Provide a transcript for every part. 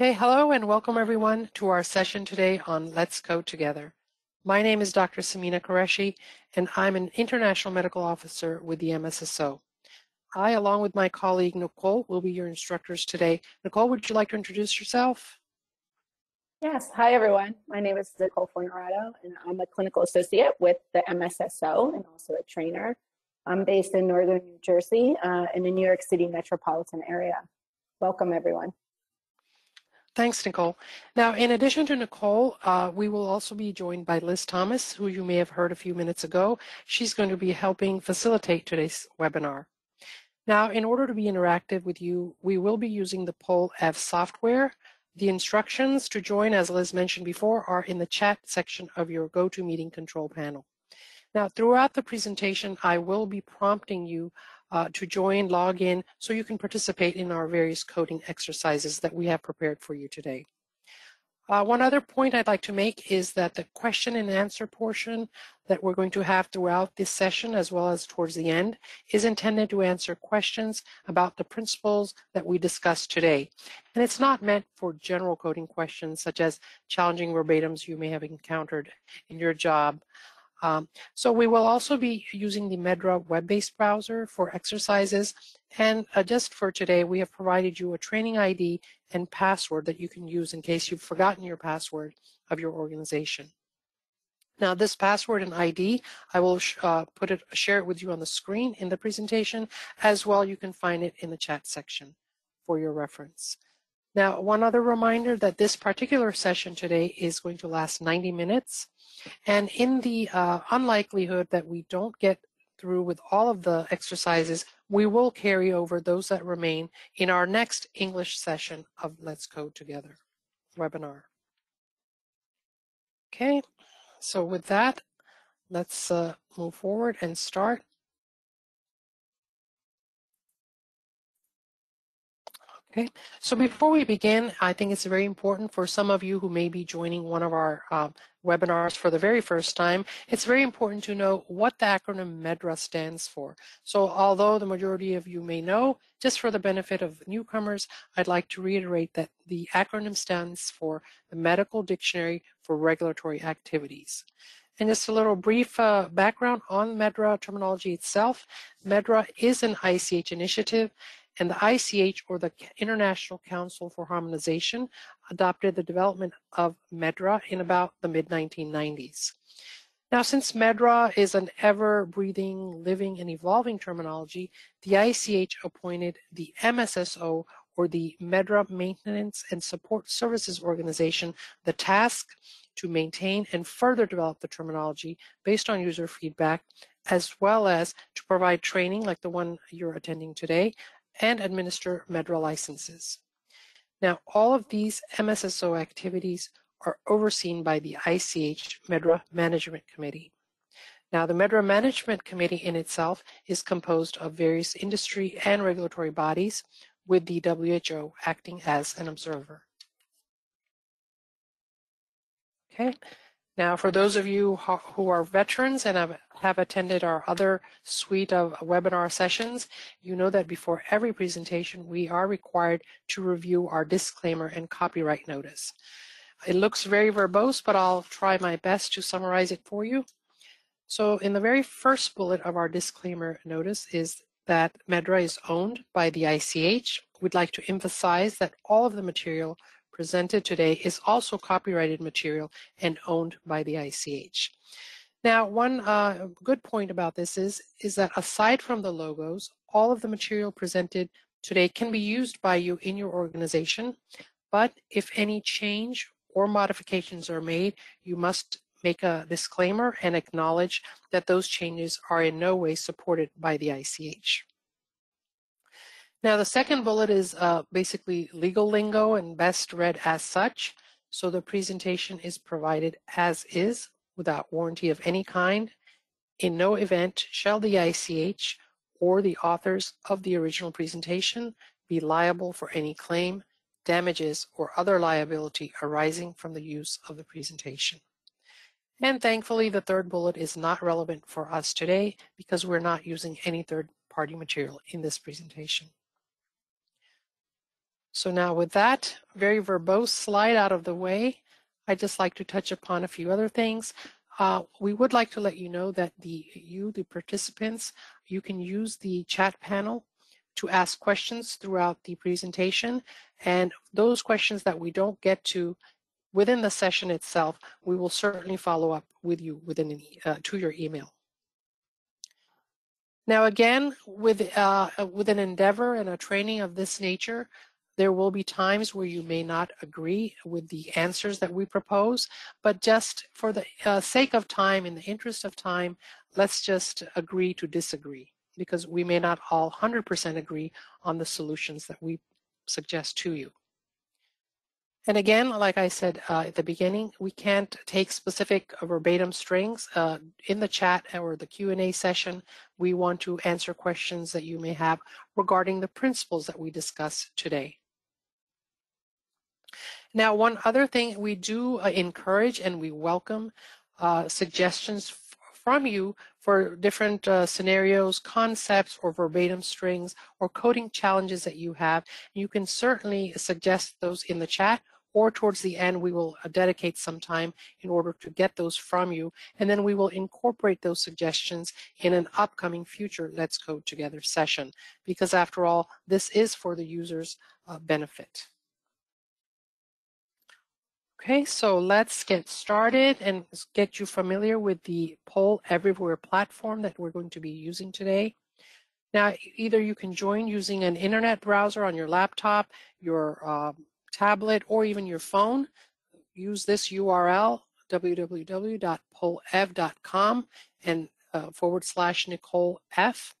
Okay, hello and welcome everyone to our session today on Let's Code Together. My name is Dr. Samina Qureshi and I'm an International Medical Officer with the MSSO. I, along with my colleague Nicole, will be your instructors today. Nicole, would you like to introduce yourself? Yes, hi everyone. My name is Nicole Fornerado and I'm a clinical associate with the MSSO and also a trainer. I'm based in Northern New Jersey uh, in the New York City metropolitan area. Welcome everyone. Thanks, Nicole. Now, in addition to Nicole, uh, we will also be joined by Liz Thomas, who you may have heard a few minutes ago. She's going to be helping facilitate today's webinar. Now, in order to be interactive with you, we will be using the PollEv software. The instructions to join, as Liz mentioned before, are in the chat section of your GoToMeeting control panel. Now, throughout the presentation, I will be prompting you uh, to join, log in, so you can participate in our various coding exercises that we have prepared for you today. Uh, one other point I'd like to make is that the question and answer portion that we're going to have throughout this session, as well as towards the end, is intended to answer questions about the principles that we discussed today. And it's not meant for general coding questions, such as challenging verbatims you may have encountered in your job. Um, so we will also be using the MedDRA web-based browser for exercises. And uh, just for today, we have provided you a training ID and password that you can use in case you've forgotten your password of your organization. Now this password and ID, I will uh, put it, share it with you on the screen in the presentation, as well you can find it in the chat section for your reference. Now, one other reminder that this particular session today is going to last 90 minutes. And in the uh, unlikelihood that we don't get through with all of the exercises, we will carry over those that remain in our next English session of Let's Code Together webinar. Okay, so with that, let's uh, move forward and start. Okay, so before we begin, I think it's very important for some of you who may be joining one of our uh, webinars for the very first time, it's very important to know what the acronym MedDRA stands for. So although the majority of you may know, just for the benefit of newcomers, I'd like to reiterate that the acronym stands for the Medical Dictionary for Regulatory Activities. And just a little brief uh, background on MedDRA terminology itself. MedDRA is an ICH initiative and the ICH, or the International Council for Harmonization, adopted the development of MedDRA in about the mid-1990s. Now, since MedDRA is an ever-breathing, living, and evolving terminology, the ICH appointed the MSSO, or the MedDRA Maintenance and Support Services Organization, the task to maintain and further develop the terminology based on user feedback, as well as to provide training like the one you're attending today, and administer MedDRA licenses. Now, all of these MSSO activities are overseen by the ICH MedDRA Management Committee. Now, the MedDRA Management Committee in itself is composed of various industry and regulatory bodies, with the WHO acting as an observer. Okay, now, for those of you who are veterans and have, have attended our other suite of webinar sessions, you know that before every presentation, we are required to review our disclaimer and copyright notice. It looks very verbose, but I'll try my best to summarize it for you. So in the very first bullet of our disclaimer notice is that MedDRA is owned by the ICH. We'd like to emphasize that all of the material presented today is also copyrighted material and owned by the ICH. Now, one uh, good point about this is, is that aside from the logos, all of the material presented today can be used by you in your organization, but if any change or modifications are made, you must make a disclaimer and acknowledge that those changes are in no way supported by the ICH. Now, the second bullet is uh, basically legal lingo and best read as such. So the presentation is provided as is without warranty of any kind. In no event shall the ICH or the authors of the original presentation be liable for any claim, damages, or other liability arising from the use of the presentation. And thankfully, the third bullet is not relevant for us today because we're not using any third-party material in this presentation. So now with that very verbose slide out of the way, I'd just like to touch upon a few other things. Uh, we would like to let you know that the you, the participants, you can use the chat panel to ask questions throughout the presentation. And those questions that we don't get to within the session itself, we will certainly follow up with you within uh, to your email. Now again, with, uh, with an endeavor and a training of this nature, there will be times where you may not agree with the answers that we propose, but just for the uh, sake of time, in the interest of time, let's just agree to disagree because we may not all 100% agree on the solutions that we suggest to you. And again, like I said uh, at the beginning, we can't take specific verbatim strings. Uh, in the chat or the Q&A session, we want to answer questions that you may have regarding the principles that we discussed today. Now, one other thing we do uh, encourage and we welcome uh, suggestions from you for different uh, scenarios, concepts, or verbatim strings, or coding challenges that you have. You can certainly suggest those in the chat or towards the end, we will uh, dedicate some time in order to get those from you. And then we will incorporate those suggestions in an upcoming future Let's Code Together session, because after all, this is for the user's uh, benefit. Okay, so let's get started and get you familiar with the Poll Everywhere platform that we're going to be using today. Now, either you can join using an internet browser on your laptop, your uh, tablet, or even your phone. Use this URL, www.pollev.com and uh, forward slash Nicole F.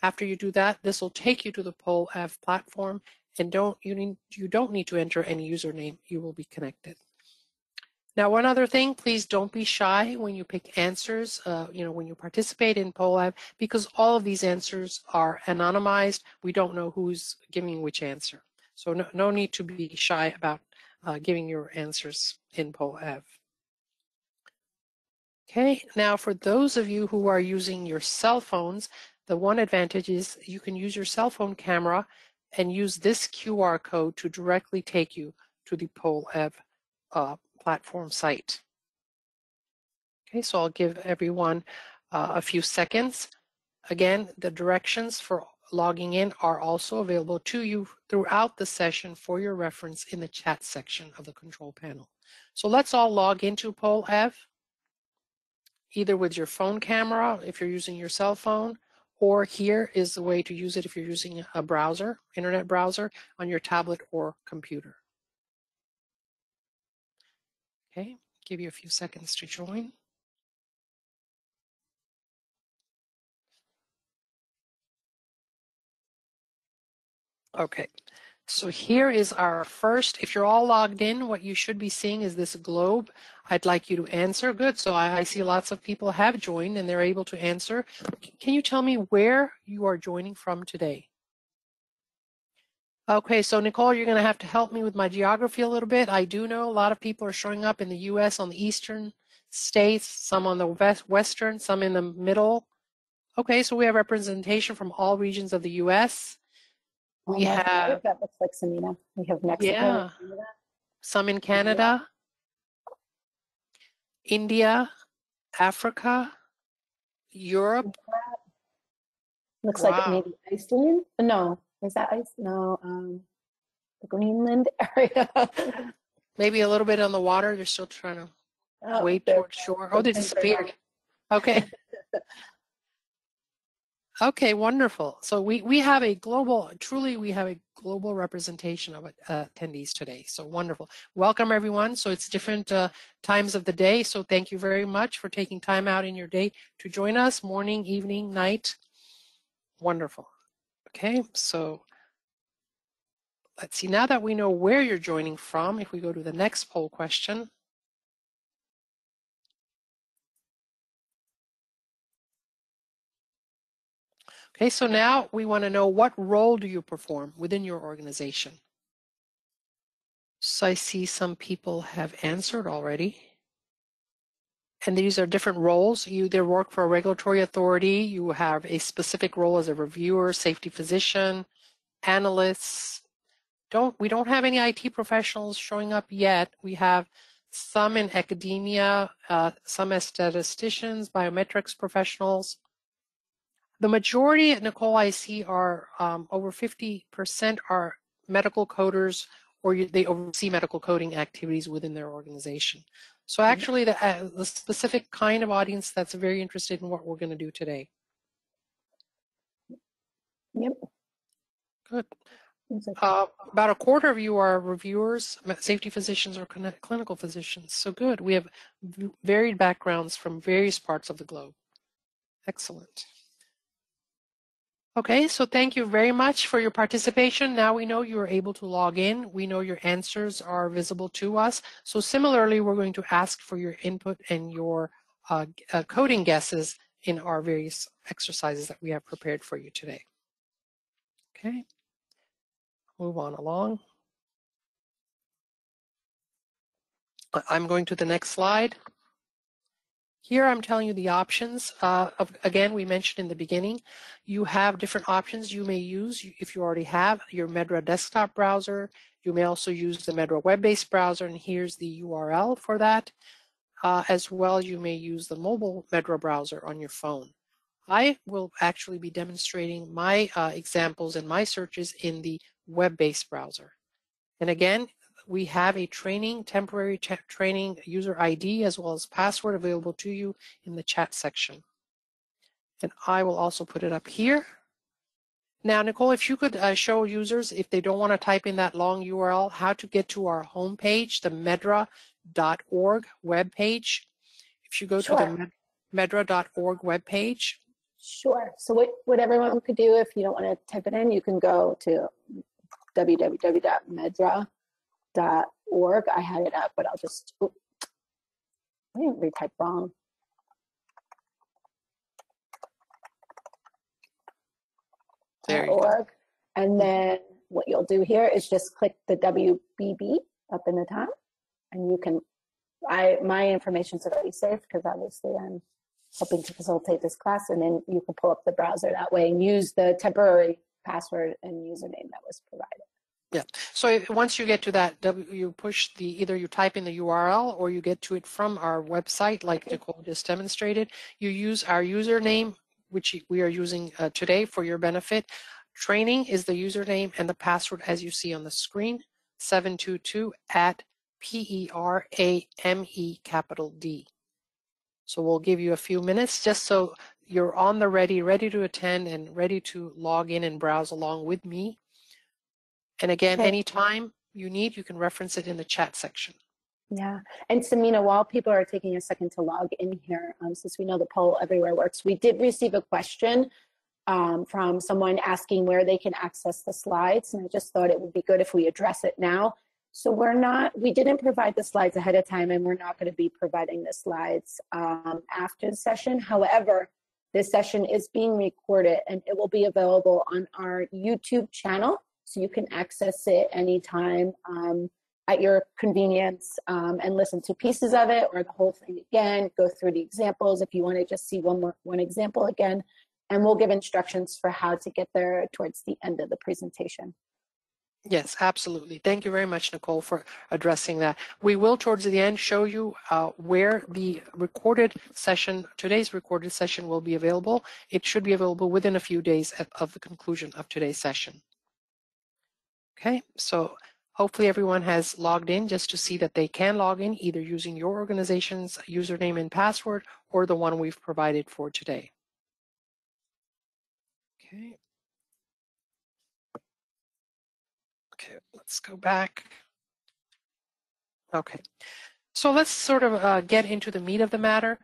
After you do that, this will take you to the PollEv platform and don't you, need, you don't need to enter any username. You will be connected. Now, one other thing, please don't be shy when you pick answers, uh, you know, when you participate in PollEv, because all of these answers are anonymized. We don't know who's giving which answer. So no, no need to be shy about uh, giving your answers in PollEv. Okay, now for those of you who are using your cell phones, the one advantage is you can use your cell phone camera and use this QR code to directly take you to the PollEv uh, platform site. Okay, so I'll give everyone uh, a few seconds. Again, the directions for logging in are also available to you throughout the session for your reference in the chat section of the control panel. So let's all log into PollEv, either with your phone camera if you're using your cell phone, or here is the way to use it if you're using a browser, internet browser, on your tablet or computer. Okay, give you a few seconds to join. Okay, so here is our first, if you're all logged in, what you should be seeing is this globe. I'd like you to answer. Good, so I, I see lots of people have joined and they're able to answer. Can you tell me where you are joining from today? Okay, so Nicole, you're going to have to help me with my geography a little bit. I do know a lot of people are showing up in the U.S. on the eastern states, some on the west, western, some in the middle. Okay, so we have representation from all regions of the U.S. Oh, we have that looks like Samina. We have Mexico. Yeah, some in Canada, India, Africa, Europe. Looks wow. like maybe Iceland. No, is that ice? No, um, the Greenland area. Maybe a little bit on the water. They're still trying to oh, wade towards shore. Oh, they disappeared. Okay. okay, wonderful. So we, we have a global, truly we have a global representation of uh, attendees today. So wonderful. Welcome everyone. So it's different uh, times of the day. So thank you very much for taking time out in your day to join us, morning, evening, night. Wonderful. Okay, so let's see, now that we know where you're joining from, if we go to the next poll question, Okay, so now we want to know what role do you perform within your organization? So I see some people have answered already. And these are different roles. You either work for a regulatory authority, you have a specific role as a reviewer, safety physician, analysts, don't we don't have any IT professionals showing up yet. We have some in academia, uh, some as statisticians, biometrics professionals. The majority, at Nicole, I see are um, over 50% are medical coders or they oversee medical coding activities within their organization. So mm-hmm. actually the, uh, the specific kind of audience that's very interested in what we're going to do today. Yep. Good. Uh, about a quarter of you are reviewers, safety physicians, or clinical physicians. So good. We have varied backgrounds from various parts of the globe. Excellent. Okay, so thank you very much for your participation. Now we know you are able to log in. We know your answers are visible to us. So similarly, we're going to ask for your input and your uh, uh, coding guesses in our various exercises that we have prepared for you today. Okay, move on along. I'm going to the next slide. Here I'm telling you the options. Uh, of, again, we mentioned in the beginning, you have different options you may use if you already have your MedDRA desktop browser. You may also use the MedDRA web-based browser, and here's the URL for that. Uh, as well, you may use the mobile MedDRA browser on your phone. I will actually be demonstrating my uh, examples and my searches in the web-based browser. And again, we have a training, temporary training user ID as well as password available to you in the chat section. And I will also put it up here. Now, Nicole, if you could uh, show users, if they don't want to type in that long URL, how to get to our homepage, the meddra.org webpage. If you go sure. to the meddra.org webpage. Sure. So what, what everyone could do, if you don't want to type it in, you can go to www.meddra.org org. I had it up, but I'll just, I didn't retype wrong. There org. Go. And mm-hmm. then what you'll do here is just click the WBB up in the top and you can, I my information's already saved because obviously I'm helping to facilitate this class and then you can pull up the browser that way and use the temporary password and username that was provided. Yeah. So once you get to that, you push the either you type in the URL or you get to it from our website, like Nicole just demonstrated. You use our username, which we are using uh, today for your benefit. Training is the username and the password as you see on the screen, 722 at P-E-R-A-M-E capital D. So we'll give you a few minutes just so you're on the ready, ready to attend and ready to log in and browse along with me. And again, okay. anytime you need, you can reference it in the chat section. Yeah. And Samina, while people are taking a second to log in here, um, since we know the poll everywhere works, we did receive a question um, from someone asking where they can access the slides. And I just thought it would be good if we address it now. So we're not, we didn't provide the slides ahead of time and we're not going to be providing the slides um, after the session. However, this session is being recorded and it will be available on our YouTube channel so you can access it anytime um, at your convenience um, and listen to pieces of it or the whole thing again, go through the examples if you want to just see one more one example again, and we'll give instructions for how to get there towards the end of the presentation. Yes, absolutely. Thank you very much, Nicole, for addressing that. We will, towards the end, show you uh, where the recorded session, today's recorded session will be available. It should be available within a few days of the conclusion of today's session. Okay, so hopefully everyone has logged in just to see that they can log in either using your organization's username and password or the one we've provided for today. Okay. Okay, let's go back. Okay, so let's sort of uh, get into the meat of the matter.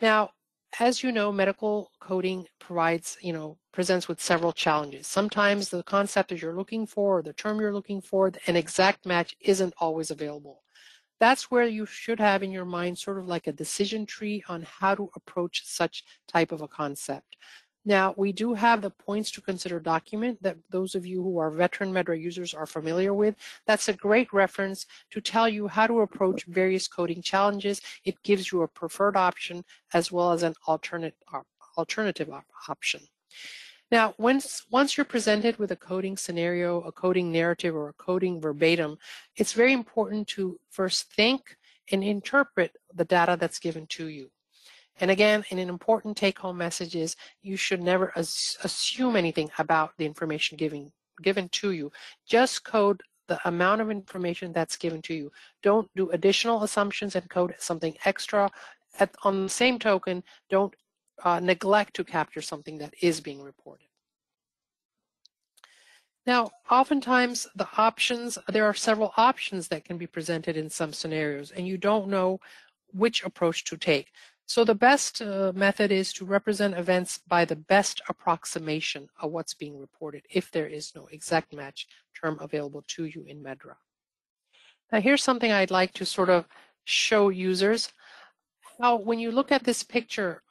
Now, as you know, medical coding provides, you know, presents with several challenges. Sometimes the concept that you're looking for or the term you're looking for, an exact match isn't always available. That's where you should have in your mind sort of like a decision tree on how to approach such type of a concept. Now, we do have the points to consider document that those of you who are veteran MedDRA users are familiar with. That's a great reference to tell you how to approach various coding challenges. It gives you a preferred option as well as an alternate, uh, alternative option. Now, once, once you're presented with a coding scenario, a coding narrative, or a coding verbatim, it's very important to first think and interpret the data that's given to you. And again, an important take-home message is you should never assume anything about the information given given to you. Just code the amount of information that's given to you. Don't do additional assumptions and code something extra. At, on the same token, don't uh, neglect to capture something that is being reported. Now, oftentimes the options, there are several options that can be presented in some scenarios, and you don't know which approach to take. So the best uh, method is to represent events by the best approximation of what's being reported if there is no exact match term available to you in MedDRA. Now here's something I'd like to sort of show users. How when you look at this picture,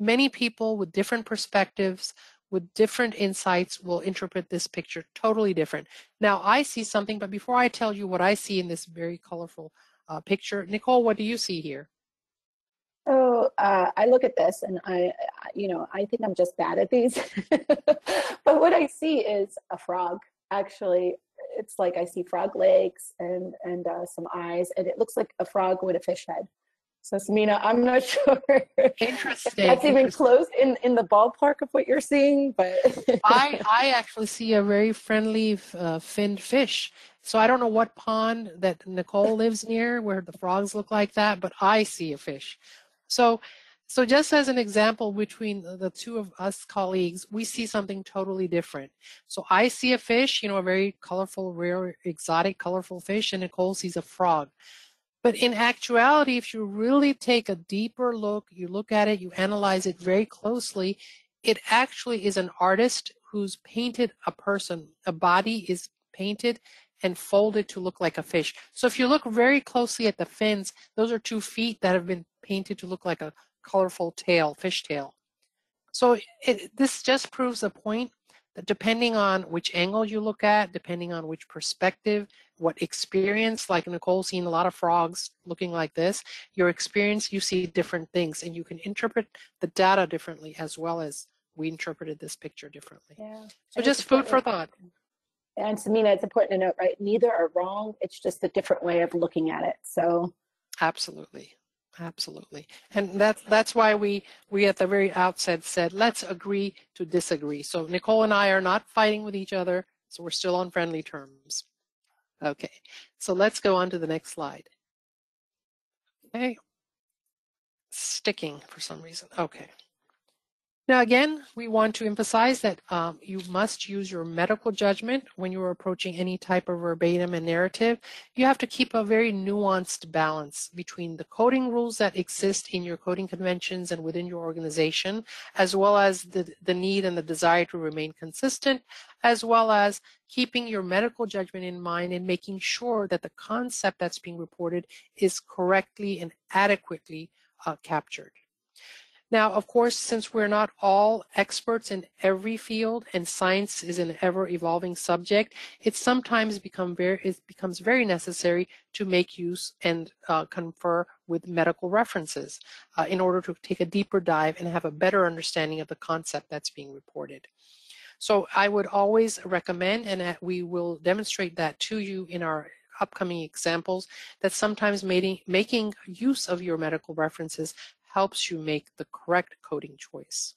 many people with different perspectives, with different insights will interpret this picture totally different. Now I see something, but before I tell you what I see in this very colorful uh, picture, Nicole, what do you see here? So uh, I look at this and I, you know, I think I'm just bad at these. but what I see is a frog. Actually, it's like I see frog legs and and uh, some eyes, and it looks like a frog with a fish head. So Samina, I'm not sure Interesting. that's even close in, in the ballpark of what you're seeing, but I I actually see a very friendly uh, finned fish. So I don't know what pond that Nicole lives near where the frogs look like that, but I see a fish. So, so just as an example between the two of us colleagues, we see something totally different. So I see a fish, you know, a very colorful, rare, exotic, colorful fish, and Nicole sees a frog. But in actuality, if you really take a deeper look, you look at it, you analyze it very closely, it actually is an artist who's painted a person. A body is painted and folded to look like a fish. So if you look very closely at the fins, those are two feet that have been painted to look like a colorful tail, fish tail. So it, this just proves a point that depending on which angle you look at, depending on which perspective, what experience, like Nicole seen a lot of frogs looking like this, your experience, you see different things and you can interpret the data differently as well as we interpreted this picture differently. Yeah. So and just food for thought. And Samina, it's important to note, right? Neither are wrong. It's just a different way of looking at it. So absolutely. Absolutely. And that's that's why we we at the very outset said let's agree to disagree. So Nicole and I are not fighting with each other, so we're still on friendly terms. Okay. So let's go on to the next slide. Okay. Sticking for some reason. Okay. Now, again, we want to emphasize that um, you must use your medical judgment when you're approaching any type of verbatim and narrative. You have to keep a very nuanced balance between the coding rules that exist in your coding conventions and within your organization, as well as the, the need and the desire to remain consistent, as well as keeping your medical judgment in mind and making sure that the concept that's being reported is correctly and adequately uh, captured. Now, of course, since we're not all experts in every field and science is an ever evolving subject, it sometimes become very, it becomes very necessary to make use and uh, confer with medical references uh, in order to take a deeper dive and have a better understanding of the concept that's being reported. So I would always recommend, and we will demonstrate that to you in our upcoming examples, that sometimes making, making use of your medical references helps you make the correct coding choice.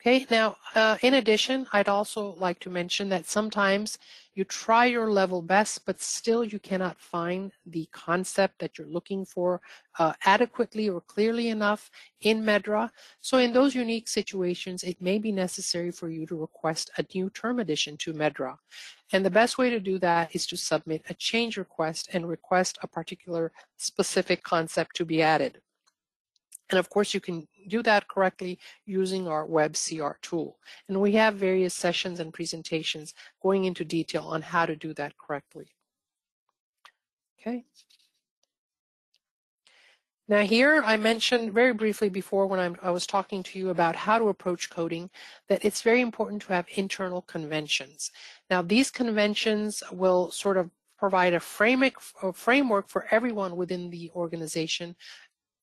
Okay, now uh, in addition, I'd also like to mention that sometimes you try your level best, but still you cannot find the concept that you're looking for uh, adequately or clearly enough in MedDRA. So in those unique situations, it may be necessary for you to request a new term addition to MedDRA. And the best way to do that is to submit a change request and request a particular specific concept to be added. And of course, you can do that correctly using our WebCR tool. And we have various sessions and presentations going into detail on how to do that correctly. Okay. Now here I mentioned very briefly before when I'm, i was talking to you about how to approach coding that it's very important to have internal conventions. Now these conventions will sort of provide a framework, a framework for everyone within the organization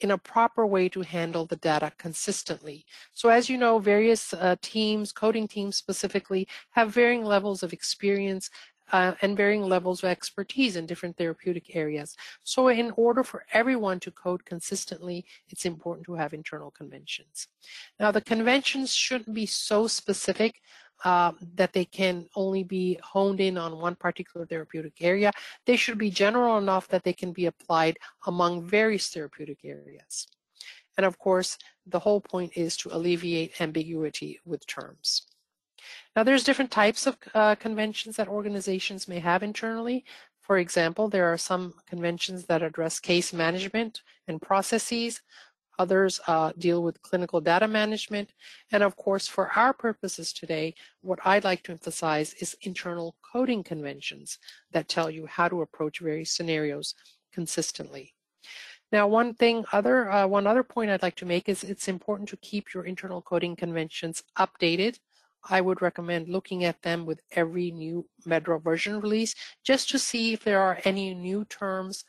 in a proper way to handle the data consistently. So as you know, various uh, teams, coding teams specifically, have varying levels of experience uh, and varying levels of expertise in different therapeutic areas. So in order for everyone to code consistently, it's important to have internal conventions. Now the conventions shouldn't be so specific uh, that they can only be honed in on one particular therapeutic area. They should be general enough that they can be applied among various therapeutic areas. And of course, the whole point is to alleviate ambiguity with terms. Now, there's different types of uh, conventions that organizations may have internally. For example, there are some conventions that address case management and processes. Others uh, deal with clinical data management. And of course, for our purposes today, what I'd like to emphasize is internal coding conventions that tell you how to approach various scenarios consistently. Now, one thing other, uh, one other point I'd like to make is it's important to keep your internal coding conventions updated I would recommend looking at them with every new MedDRA version release just to see if there are any new terms,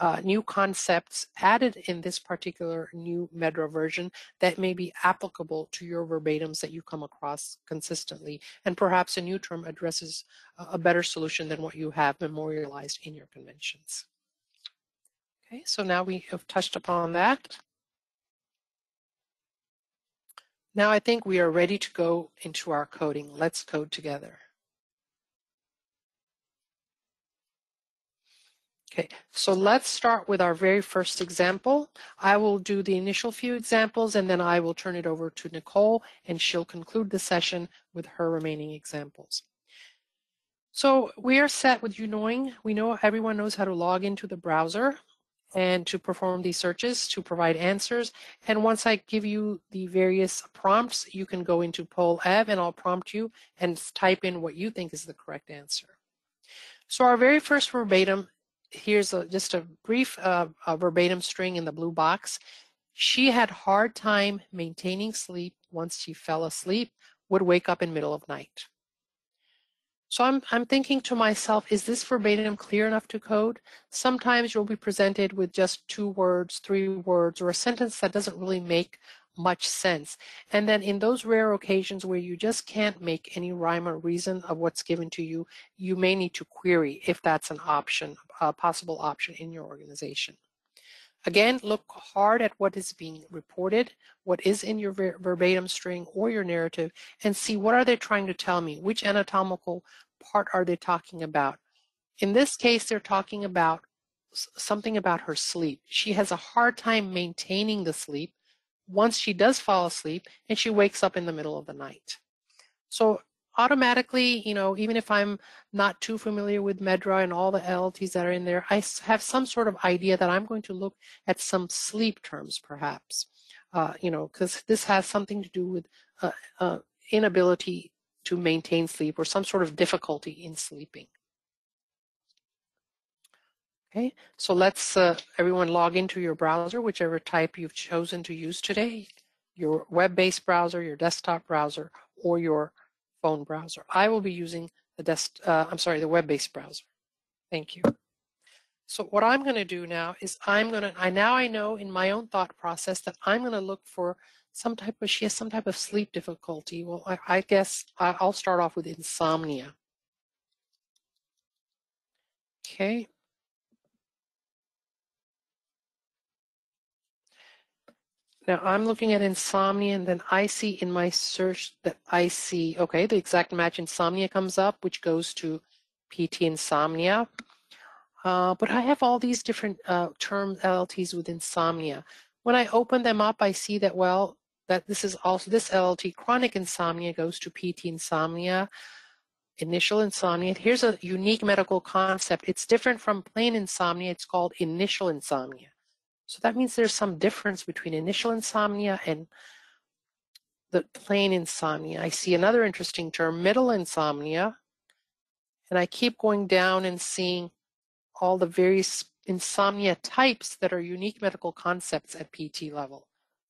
uh, new concepts added in this particular new MedDRA version that may be applicable to your verbatims that you come across consistently. And perhaps a new term addresses a better solution than what you have memorialized in your conventions. Okay, so now we have touched upon that. Now I think we are ready to go into our coding. Let's code together. Okay, so let's start with our very first example. I will do the initial few examples and then I will turn it over to Nicole and she'll conclude the session with her remaining examples. So we are set with you knowing, we know everyone knows how to log into the browser and to perform these searches to provide answers. And once I give you the various prompts, you can go into PollEv and I'll prompt you and type in what you think is the correct answer. So our very first verbatim, here's a, just a brief uh, a verbatim string in the blue box. She had hard time maintaining sleep once she fell asleep, would wake up in middle of night. So I'm, I'm thinking to myself, is this verbatim clear enough to code? Sometimes you'll be presented with just two words, three words, or a sentence that doesn't really make much sense. And then in those rare occasions where you just can't make any rhyme or reason of what's given to you, you may need to query if that's an option, a possible option in your organization. Again, look hard at what is being reported, what is in your ver verbatim string or your narrative, and see what are they trying to tell me? Which anatomical part are they talking about? In this case, they're talking about something about her sleep. She has a hard time maintaining the sleep once she does fall asleep and she wakes up in the middle of the night. So automatically, you know, even if I'm not too familiar with MedDRA and all the LLTs that are in there, I have some sort of idea that I'm going to look at some sleep terms, perhaps, uh, you know, because this has something to do with uh, uh, inability to maintain sleep or some sort of difficulty in sleeping. Okay, so let's uh, everyone log into your browser, whichever type you've chosen to use today, your web-based browser, your desktop browser, or your phone browser. I will be using the desk, uh, I'm sorry, the web-based browser. Thank you. So what I'm going to do now is I'm going to, I now I know in my own thought process that I'm going to look for some type of, she has some type of sleep difficulty. Well, I, I guess I'll start off with insomnia. Okay, Now I'm looking at insomnia and then I see in my search that I see, okay, the exact match insomnia comes up, which goes to PT insomnia. Uh, but I have all these different uh, terms, LLTs with insomnia. When I open them up, I see that, well, that this is also, this LLT, chronic insomnia goes to PT insomnia, initial insomnia. Here's a unique medical concept. It's different from plain insomnia. It's called initial insomnia. So that means there's some difference between initial insomnia and the plain insomnia. I see another interesting term, middle insomnia, and I keep going down and seeing all the various insomnia types that are unique medical concepts at PT level.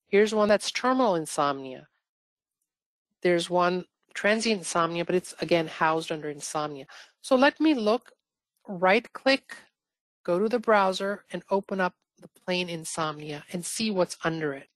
Here's one that's terminal insomnia. There's one transient insomnia, but it's again housed under insomnia. So let me look, right click, go to the browser and open up the plain insomnia and see what's under it.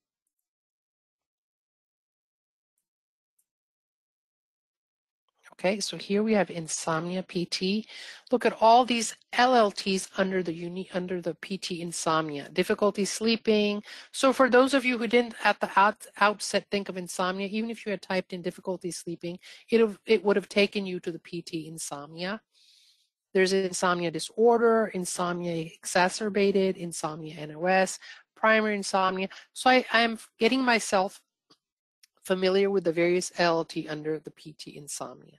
Okay, so here we have insomnia PT. Look at all these LLTs under the uni under the PT insomnia. Difficulty sleeping. So for those of you who didn't at the out, outset think of insomnia, even if you had typed in difficulty sleeping, it it would have taken you to the PT insomnia. There's insomnia disorder, insomnia exacerbated, insomnia NOS, primary insomnia. So I, I'm getting myself familiar with the various LLT under the PT insomnia.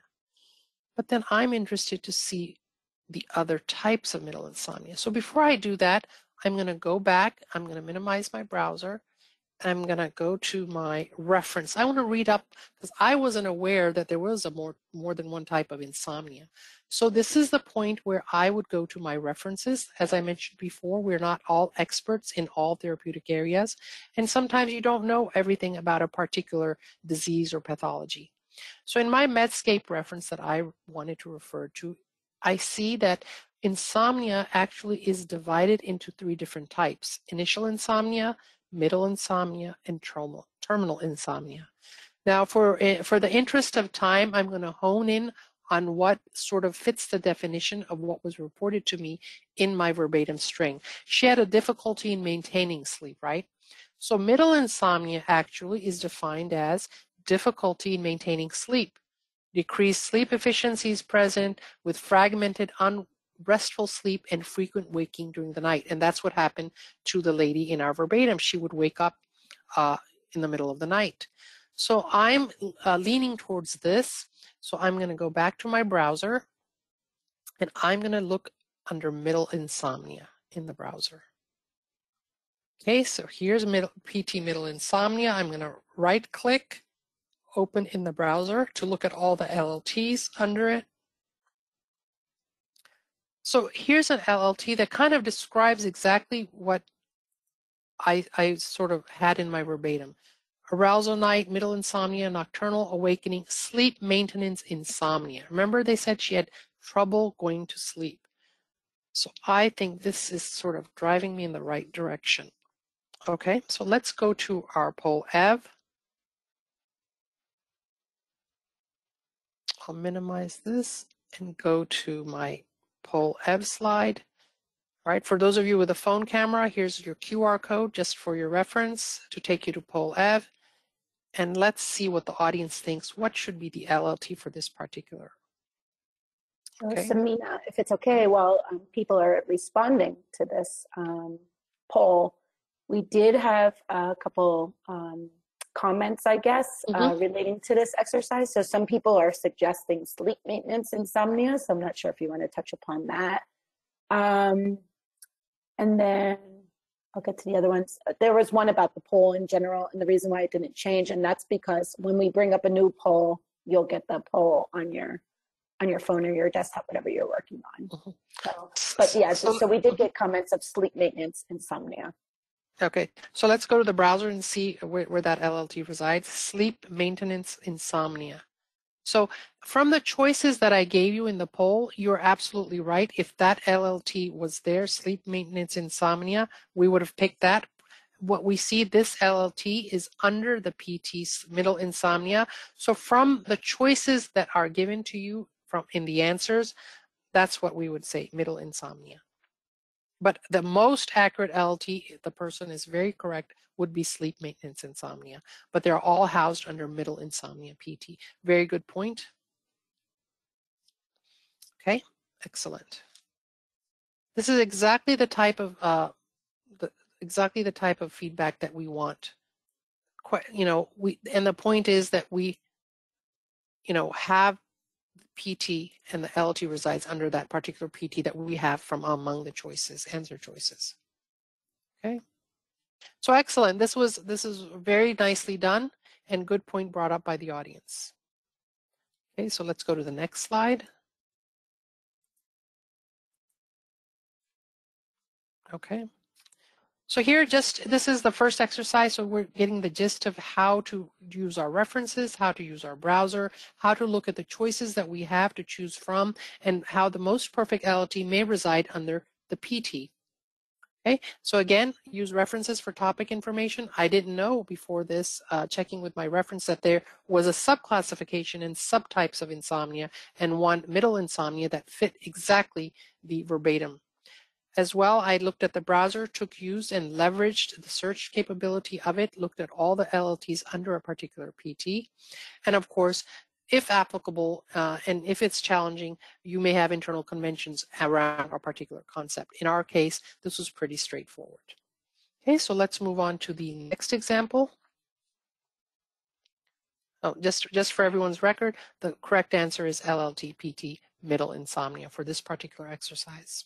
But then I'm interested to see the other types of middle insomnia. So before I do that, I'm going to go back, I'm going to minimize my browser, I'm going to go to my reference. I want to read up because I wasn't aware that there was a more, more than one type of insomnia. So this is the point where I would go to my references. As I mentioned before, we're not all experts in all therapeutic areas, and sometimes you don't know everything about a particular disease or pathology. So in my Medscape reference that I wanted to refer to, I see that insomnia actually is divided into three different types, initial insomnia, middle insomnia, and terminal insomnia. Now, for, eh, for the interest of time, I'm going to hone in on what sort of fits the definition of what was reported to me in my verbatim string. She had a difficulty in maintaining sleep, right? So middle insomnia actually is defined as difficulty in maintaining sleep. Decreased sleep efficiency is present with fragmented, unrestful sleep and frequent waking during the night. And that's what happened to the lady in our verbatim. She would wake up uh, in the middle of the night. So I'm uh, leaning towards this. So I'm going to go back to my browser and I'm going to look under middle insomnia in the browser. Okay, so here's middle, PT middle insomnia. I'm going to right click open in the browser to look at all the LLTs under it. So here's an LLT that kind of describes exactly what I, I sort of had in my verbatim. Arousal night, middle insomnia, nocturnal awakening, sleep maintenance insomnia. Remember they said she had trouble going to sleep. So I think this is sort of driving me in the right direction. Okay, so let's go to our PollEv. I'll minimize this and go to my PollEv slide. All right, for those of you with a phone camera, here's your QR code just for your reference to take you to PollEv. And let's see what the audience thinks. What should be the LLT for this particular? Okay. Samina, if it's okay, while um, people are responding to this um, poll, we did have a couple um, comments, I guess, uh, mm-hmm. uh, relating to this exercise. So some people are suggesting sleep maintenance insomnia. So I'm not sure if you want to touch upon that. Um, and then I'll get to the other ones. There was one about the poll in general and the reason why it didn't change. And that's because when we bring up a new poll, you'll get the poll on your on your phone or your desktop, whatever you're working on. Mm-hmm. So, but yeah, so, so we did get comments of sleep maintenance insomnia. Okay, so let's go to the browser and see where, where that LLT resides. Sleep maintenance insomnia. So from the choices that I gave you in the poll, you're absolutely right. If that LLT was there, sleep maintenance insomnia, we would have picked that. What we see, this LLT is under the PT middle insomnia. So from the choices that are given to you from in the answers, that's what we would say, middle insomnia. But the most accurate LT, the person is very correct, would be sleep maintenance insomnia. But they're all housed under middle insomnia PT. Very good point. Okay, excellent. This is exactly the type of uh, the, exactly the type of feedback that we want. Quite, you know, we and the point is that we, you know, have PT and the LT resides under that particular PT that we have from among the choices, answer choices. Okay. So excellent. This was this is very nicely done and good point brought up by the audience. Okay, so let's go to the next slide. Okay. So here just, this is the first exercise, so we're getting the gist of how to use our references, how to use our browser, how to look at the choices that we have to choose from, and how the most perfect LLT may reside under the PT. Okay, so again, use references for topic information. I didn't know before this, uh, checking with my reference, that there was a subclassification and subtypes of insomnia and one middle insomnia that fit exactly the verbatim. As well, I looked at the browser, took use and leveraged the search capability of it, looked at all the LLTs under a particular PT, and of course, if applicable uh, and if it's challenging, you may have internal conventions around a particular concept. In our case, this was pretty straightforward. Okay, so let's move on to the next example. Oh, just, just for everyone's record, the correct answer is LLT-PT, middle insomnia for this particular exercise.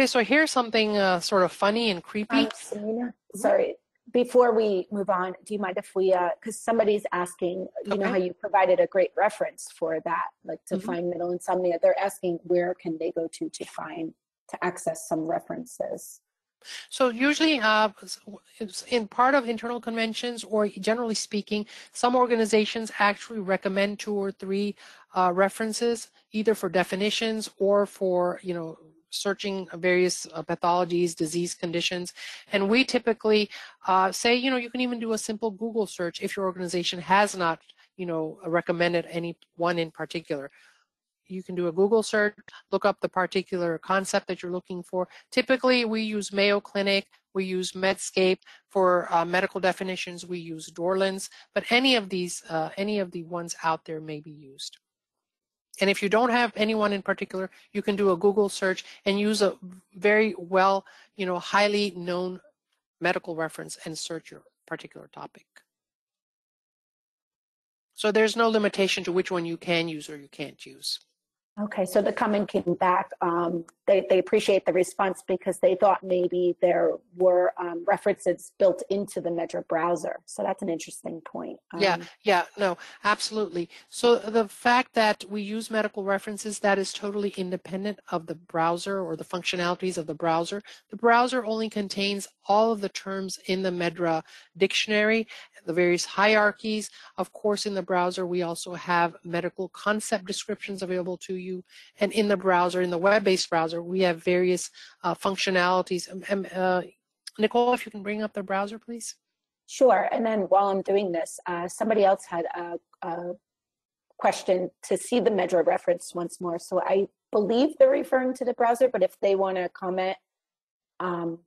Okay, so here's something uh, sort of funny and creepy. Um, sorry, before we move on, do you mind if we, because uh, somebody's asking, you okay. know how you provided a great reference for that, like to mm-hmm. find middle insomnia. They're asking where can they go to to find to access some references. So usually, uh, in part of internal conventions, or generally speaking, some organizations actually recommend two or three uh, references, either for definitions or for you know searching various uh, pathologies, disease conditions. And we typically uh, say, you know, you can even do a simple Google search if your organization has not, you know, recommended any one in particular. You can do a Google search, look up the particular concept that you're looking for. Typically, we use Mayo Clinic, we use Medscape for uh, medical definitions. We use Dorland's, but any of these, uh, any of the ones out there may be used. And if you don't have anyone in particular, you can do a Google search and use a very well, you know, highly known medical reference and search your particular topic. So there's no limitation to which one you can use or you can't use. Okay, so the came back. Um, they, they appreciate the response because they thought maybe there were um, references built into the MedDRA browser. So that's an interesting point. Um, yeah, yeah, no, absolutely. So the fact that we use medical references, that is totally independent of the browser or the functionalities of the browser. The browser only contains all of the terms in the MedDRA dictionary the various hierarchies. Of course, in the browser, we also have medical concept descriptions available to you. And in the browser, in the web-based browser, we have various uh, functionalities. Um, um, uh, Nicole, if you can bring up the browser, please. Sure. And then while I'm doing this, uh, somebody else had a, a, question to see the MedDRA reference once more. So I believe they're referring to the browser, but if they want to comment, um,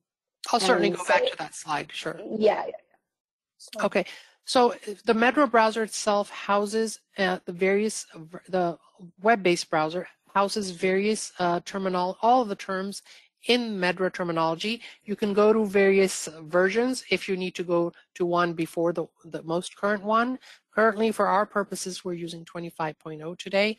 I'll certainly go back to that slide. Sure. Yeah, yeah, Okay, so the MedDRA browser itself houses uh, the various, the web-based browser houses various uh, terminal, all of the terms in MedDRA terminology. You can go to various versions if you need to go to one before the, the most current one. Currently, for our purposes, we're using 25.0 today.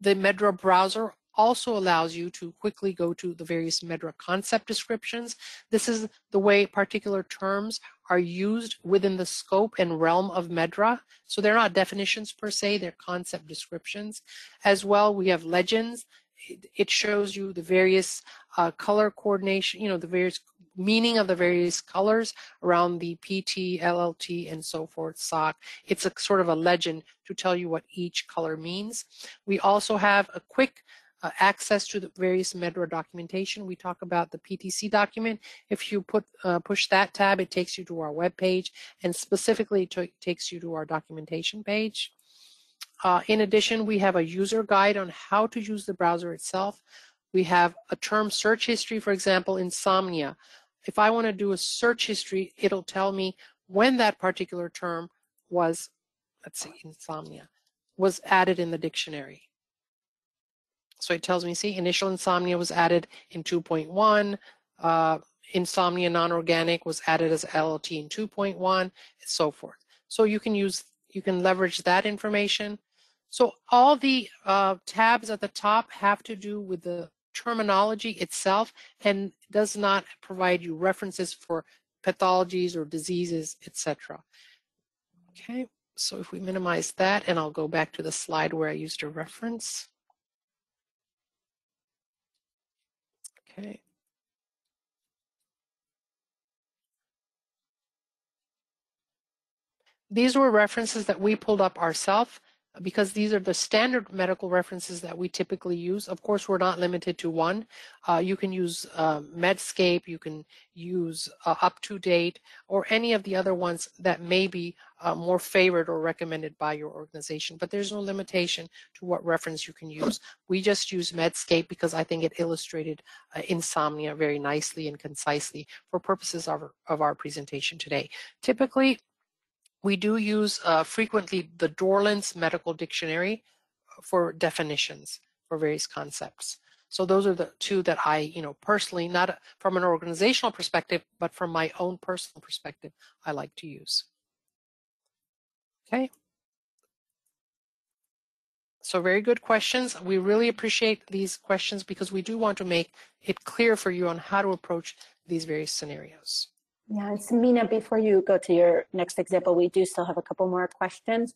The MedDRA browser also allows you to quickly go to the various MedDRA concept descriptions. This is the way particular terms are used within the scope and realm of MedDRA. So they're not definitions per se, they're concept descriptions. As well, we have legends. It shows you the various uh, color coordination, you know, the various meaning of the various colors around the PT, LLT, and so forth, SOC. It's a sort of a legend to tell you what each color means. We also have a quick uh, access to the various MedDRA documentation. We talk about the PTC document. If you put uh, push that tab, it takes you to our web page and specifically it takes you to our documentation page. Uh, in addition, we have a user guide on how to use the browser itself. We have a term search history, for example, insomnia. If I want to do a search history, it'll tell me when that particular term was, let's see, insomnia, was added in the dictionary. So it tells me, see, initial insomnia was added in 2.1. Uh, insomnia non-organic was added as LLT in 2.1, and so forth. So you can use, you can leverage that information. So all the uh, tabs at the top have to do with the terminology itself and does not provide you references for pathologies or diseases, etc. Okay, so if we minimize that, and I'll go back to the slide where I used a reference. Okay. These were references that we pulled up ourselves. Because these are the standard medical references that we typically use. Of course, we're not limited to one. Uh, you can use uh, Medscape, you can use uh, UpToDate, or any of the other ones that may be uh, more favored or recommended by your organization. But there's no limitation to what reference you can use. We just use Medscape because I think it illustrated uh, insomnia very nicely and concisely for purposes of, of our presentation today. Typically, we do use uh, frequently the Dorland's Medical Dictionary for definitions for various concepts. So those are the two that I, you know, personally, not from an organizational perspective, but from my own personal perspective, I like to use. Okay. So very good questions. We really appreciate these questions because we do want to make it clear for you on how to approach these various scenarios. Yeah, and Samina, before you go to your next example, we do still have a couple more questions.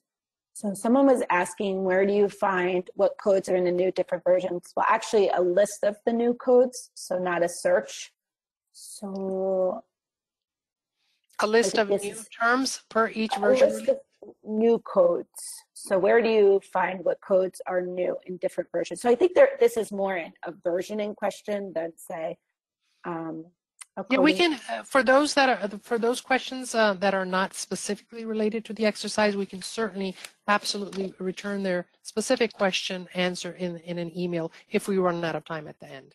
So someone was asking, where do you find what codes are in the new different versions? Well, actually a list of the new codes, so not a search. So a list of new terms per each version? new codes. So where do you find what codes are new in different versions? So I think there, this is more a versioning question than say, um, yeah, we can, uh, for those that are, for those questions uh, that are not specifically related to the exercise, we can certainly absolutely return their specific question answer in, in an email if we run out of time at the end.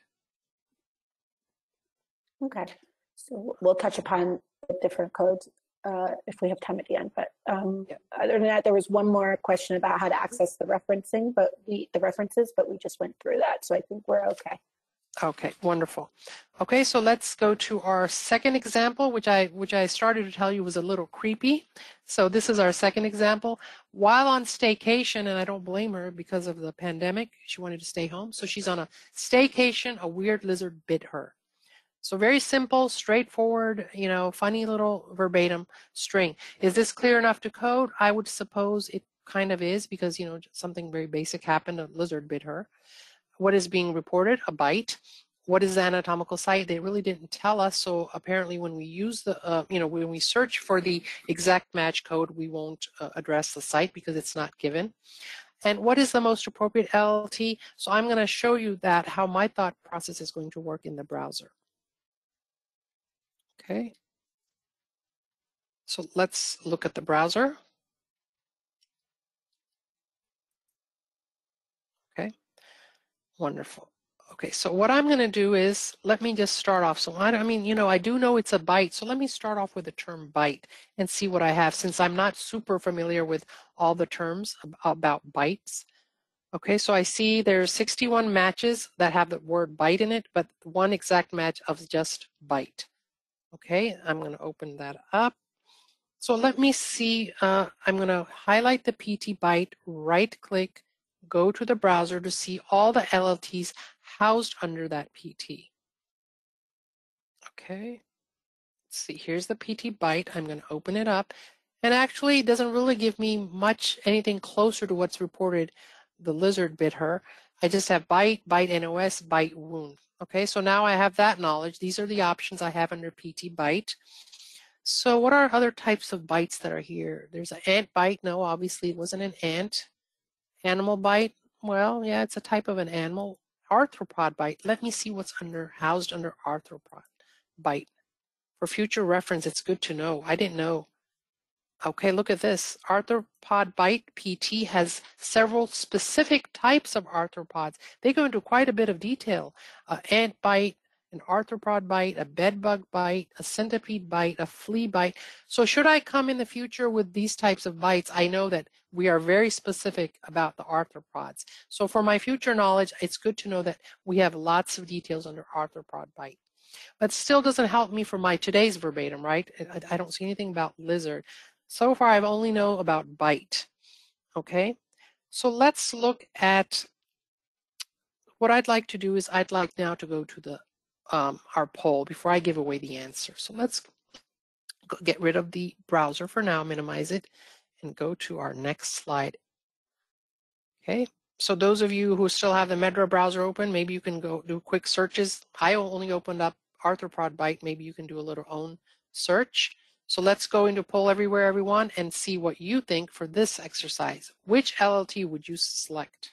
Okay, so we'll touch upon the different codes uh, if we have time at the end. But um, yeah. other than that, there was one more question about how to access the referencing, but we, the references, but we just went through that. So I think we're okay. Okay, wonderful. Okay, so let's go to our second example, which I which I started to tell you was a little creepy. So this is our second example. While on staycation, and I don't blame her because of the pandemic, she wanted to stay home. So she's on a staycation, a weird lizard bit her. So very simple, straightforward, you know, funny little verbatim string. Is this clear enough to code? I would suppose it kind of is because, you know, something very basic happened, a lizard bit her what is being reported, a bite. What is the anatomical site? They really didn't tell us. So apparently when we use the, uh, you know, when we search for the exact match code, we won't uh, address the site because it's not given. And what is the most appropriate LLT? So I'm going to show you that how my thought process is going to work in the browser. Okay. So let's look at the browser. Wonderful. Okay, so what I'm going to do is, let me just start off. So I, I, mean, you know, I do know it's a bite, so let me start off with the term bite and see what I have since I'm not super familiar with all the terms about bites. Okay, so I see there's 61 matches that have the word bite in it, but one exact match of just bite. Okay, I'm going to open that up. So let me see, uh, I'm going to highlight the PT bite, right click, go to the browser to see all the LLTs housed under that PT. Okay, let's see, here's the PT bite. I'm going to open it up. And actually, it doesn't really give me much anything closer to what's reported. The lizard bit her. I just have bite, bite NOS, bite wound. Okay, so now I have that knowledge. These are the options I have under PT bite. So what are other types of bites that are here? There's an ant bite. No, obviously it wasn't an ant. Animal bite? Well, yeah, it's a type of an animal. Arthropod bite. Let me see what's under housed under arthropod bite. For future reference, it's good to know. I didn't know. Okay, look at this. Arthropod bite PT has several specific types of arthropods. They go into quite a bit of detail. Uh, ant bite, an arthropod bite, a bedbug bite, a centipede bite, a flea bite. So should I come in the future with these types of bites, I know that we are very specific about the arthropods. So for my future knowledge, it's good to know that we have lots of details under arthropod bite. But still doesn't help me for my today's verbatim, right? I, I don't see anything about lizard. So far, I've only know about bite. Okay, so let's look at what I'd like to do is I'd like now to go to the um, our poll before I give away the answer. So let's get rid of the browser for now, minimize it, and go to our next slide. Okay, so those of you who still have the MedDRA browser open, maybe you can go do quick searches. I only opened up arthropod bite. Maybe you can do a little own search. So let's go into poll everywhere, everyone, and see what you think for this exercise. Which LLT would you select?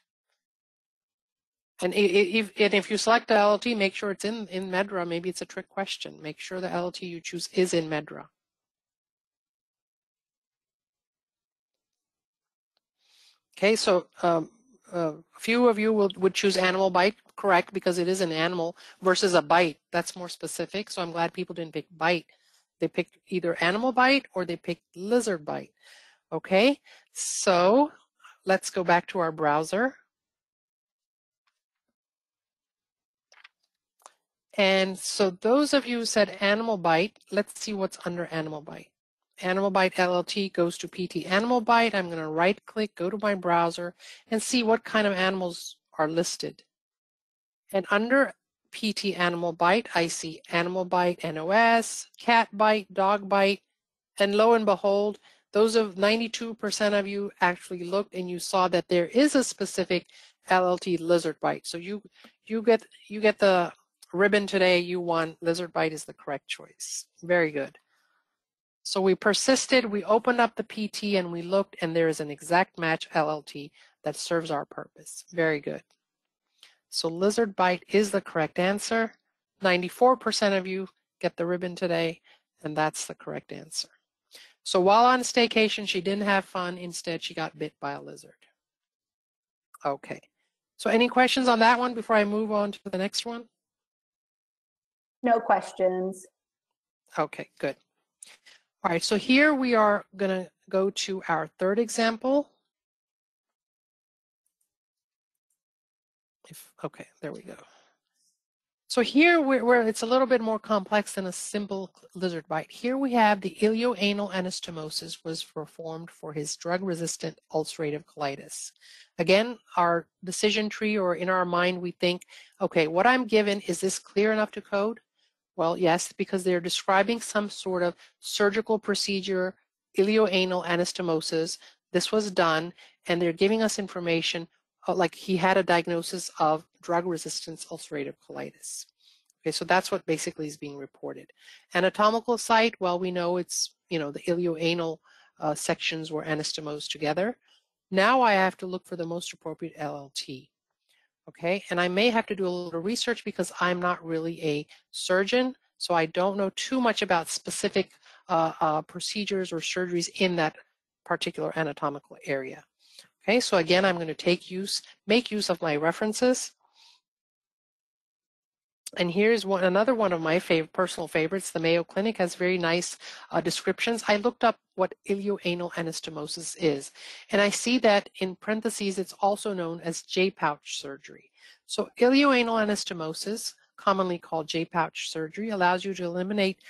And if, and if you select the LLT, make sure it's in, in MedDRA. Maybe it's a trick question. Make sure the LLT you choose is in MedDRA. Okay, so um, uh, a few of you will, would choose animal bite, correct, because it is an animal versus a bite. That's more specific. So I'm glad people didn't pick bite. They picked either animal bite or they picked lizard bite. Okay, so let's go back to our browser. And so those of you who said animal bite, let's see what's under animal bite. Animal Bite LLT goes to PT Animal Bite. I'm going to right click, go to my browser and see what kind of animals are listed. And under PT Animal Bite, I see Animal Bite NOS, Cat Bite, Dog Bite, and lo and behold, those of 92% of you actually looked and you saw that there is a specific LLT lizard bite. So you you get you get the ribbon today. You won. Lizard bite is the correct choice. Very good. So we persisted, we opened up the PT and we looked and there is an exact match LLT that serves our purpose. Very good. So lizard bite is the correct answer. 94% of you get the ribbon today and that's the correct answer. So while on staycation, she didn't have fun. Instead, she got bit by a lizard. Okay. So any questions on that one before I move on to the next one? No questions. Okay, good. All right, so here we are going to go to our third example. If, okay, there we go. So here we're, where it's a little bit more complex than a simple lizard bite. Here we have the ileoanal anastomosis was performed for his drug-resistant ulcerative colitis. Again, our decision tree or in our mind, we think, okay, what I'm given, is this clear enough to code? Well, yes, because they're describing some sort of surgical procedure, ileoanal anastomosis. This was done, and they're giving us information uh, like he had a diagnosis of drug resistance ulcerative colitis. Okay, so that's what basically is being reported. Anatomical site, well, we know it's, you know, the ileoanal uh, sections were anastomosed together. Now I have to look for the most appropriate LLT okay? And I may have to do a little research because I'm not really a surgeon, so I don't know too much about specific uh, uh, procedures or surgeries in that particular anatomical area. Okay, so again, I'm going to take use, make use of my references. And here's one another one of my fav personal favorites. The Mayo Clinic has very nice uh, descriptions. I looked up what ileoanal anastomosis is, and I see that in parentheses it's also known as J-pouch surgery. So ileoanal anastomosis, commonly called J-pouch surgery, allows you to eliminate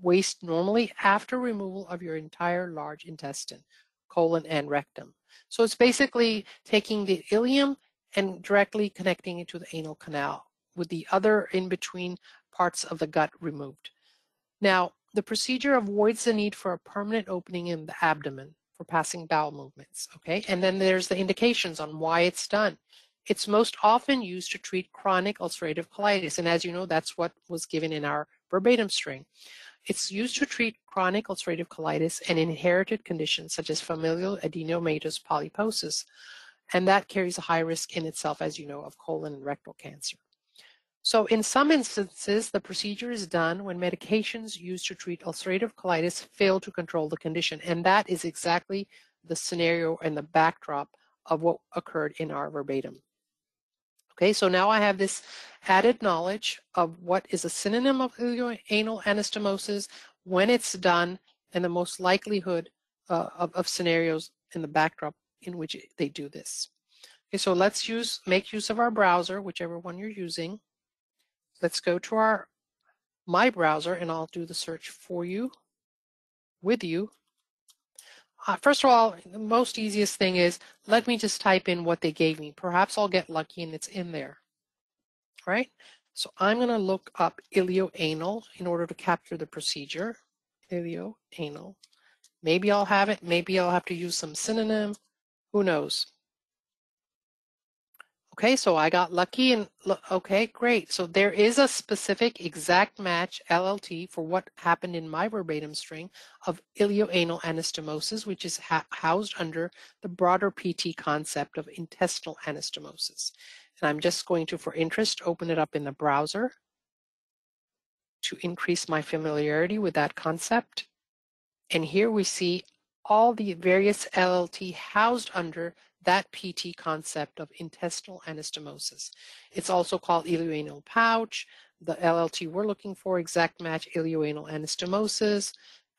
waste normally after removal of your entire large intestine, colon and rectum. So it's basically taking the ileum and directly connecting it to the anal canal with the other in between parts of the gut removed. Now, the procedure avoids the need for a permanent opening in the abdomen for passing bowel movements, okay? And then there's the indications on why it's done. It's most often used to treat chronic ulcerative colitis, and as you know, that's what was given in our verbatim string. It's used to treat chronic ulcerative colitis and inherited conditions such as familial adenomatous polyposis, and that carries a high risk in itself, as you know, of colon and rectal cancer. So in some instances, the procedure is done when medications used to treat ulcerative colitis fail to control the condition. And that is exactly the scenario and the backdrop of what occurred in our verbatim. Okay, so now I have this added knowledge of what is a synonym of anal anastomosis, when it's done, and the most likelihood uh, of, of scenarios in the backdrop in which they do this. Okay, so let's use make use of our browser, whichever one you're using. Let's go to our my browser and I'll do the search for you, with you. Uh, first of all, the most easiest thing is let me just type in what they gave me. Perhaps I'll get lucky and it's in there, right? So I'm going to look up ileoanal in order to capture the procedure. Ileoanal. Maybe I'll have it. Maybe I'll have to use some synonym. Who knows? Okay, so I got lucky and okay, great. So there is a specific exact match LLT for what happened in my verbatim string of ileoanal anastomosis, which is housed under the broader PT concept of intestinal anastomosis. And I'm just going to, for interest, open it up in the browser to increase my familiarity with that concept. And here we see all the various LLT housed under that PT concept of intestinal anastomosis. It's also called ileoanal pouch, the LLT we're looking for, exact match ileoanal anastomosis,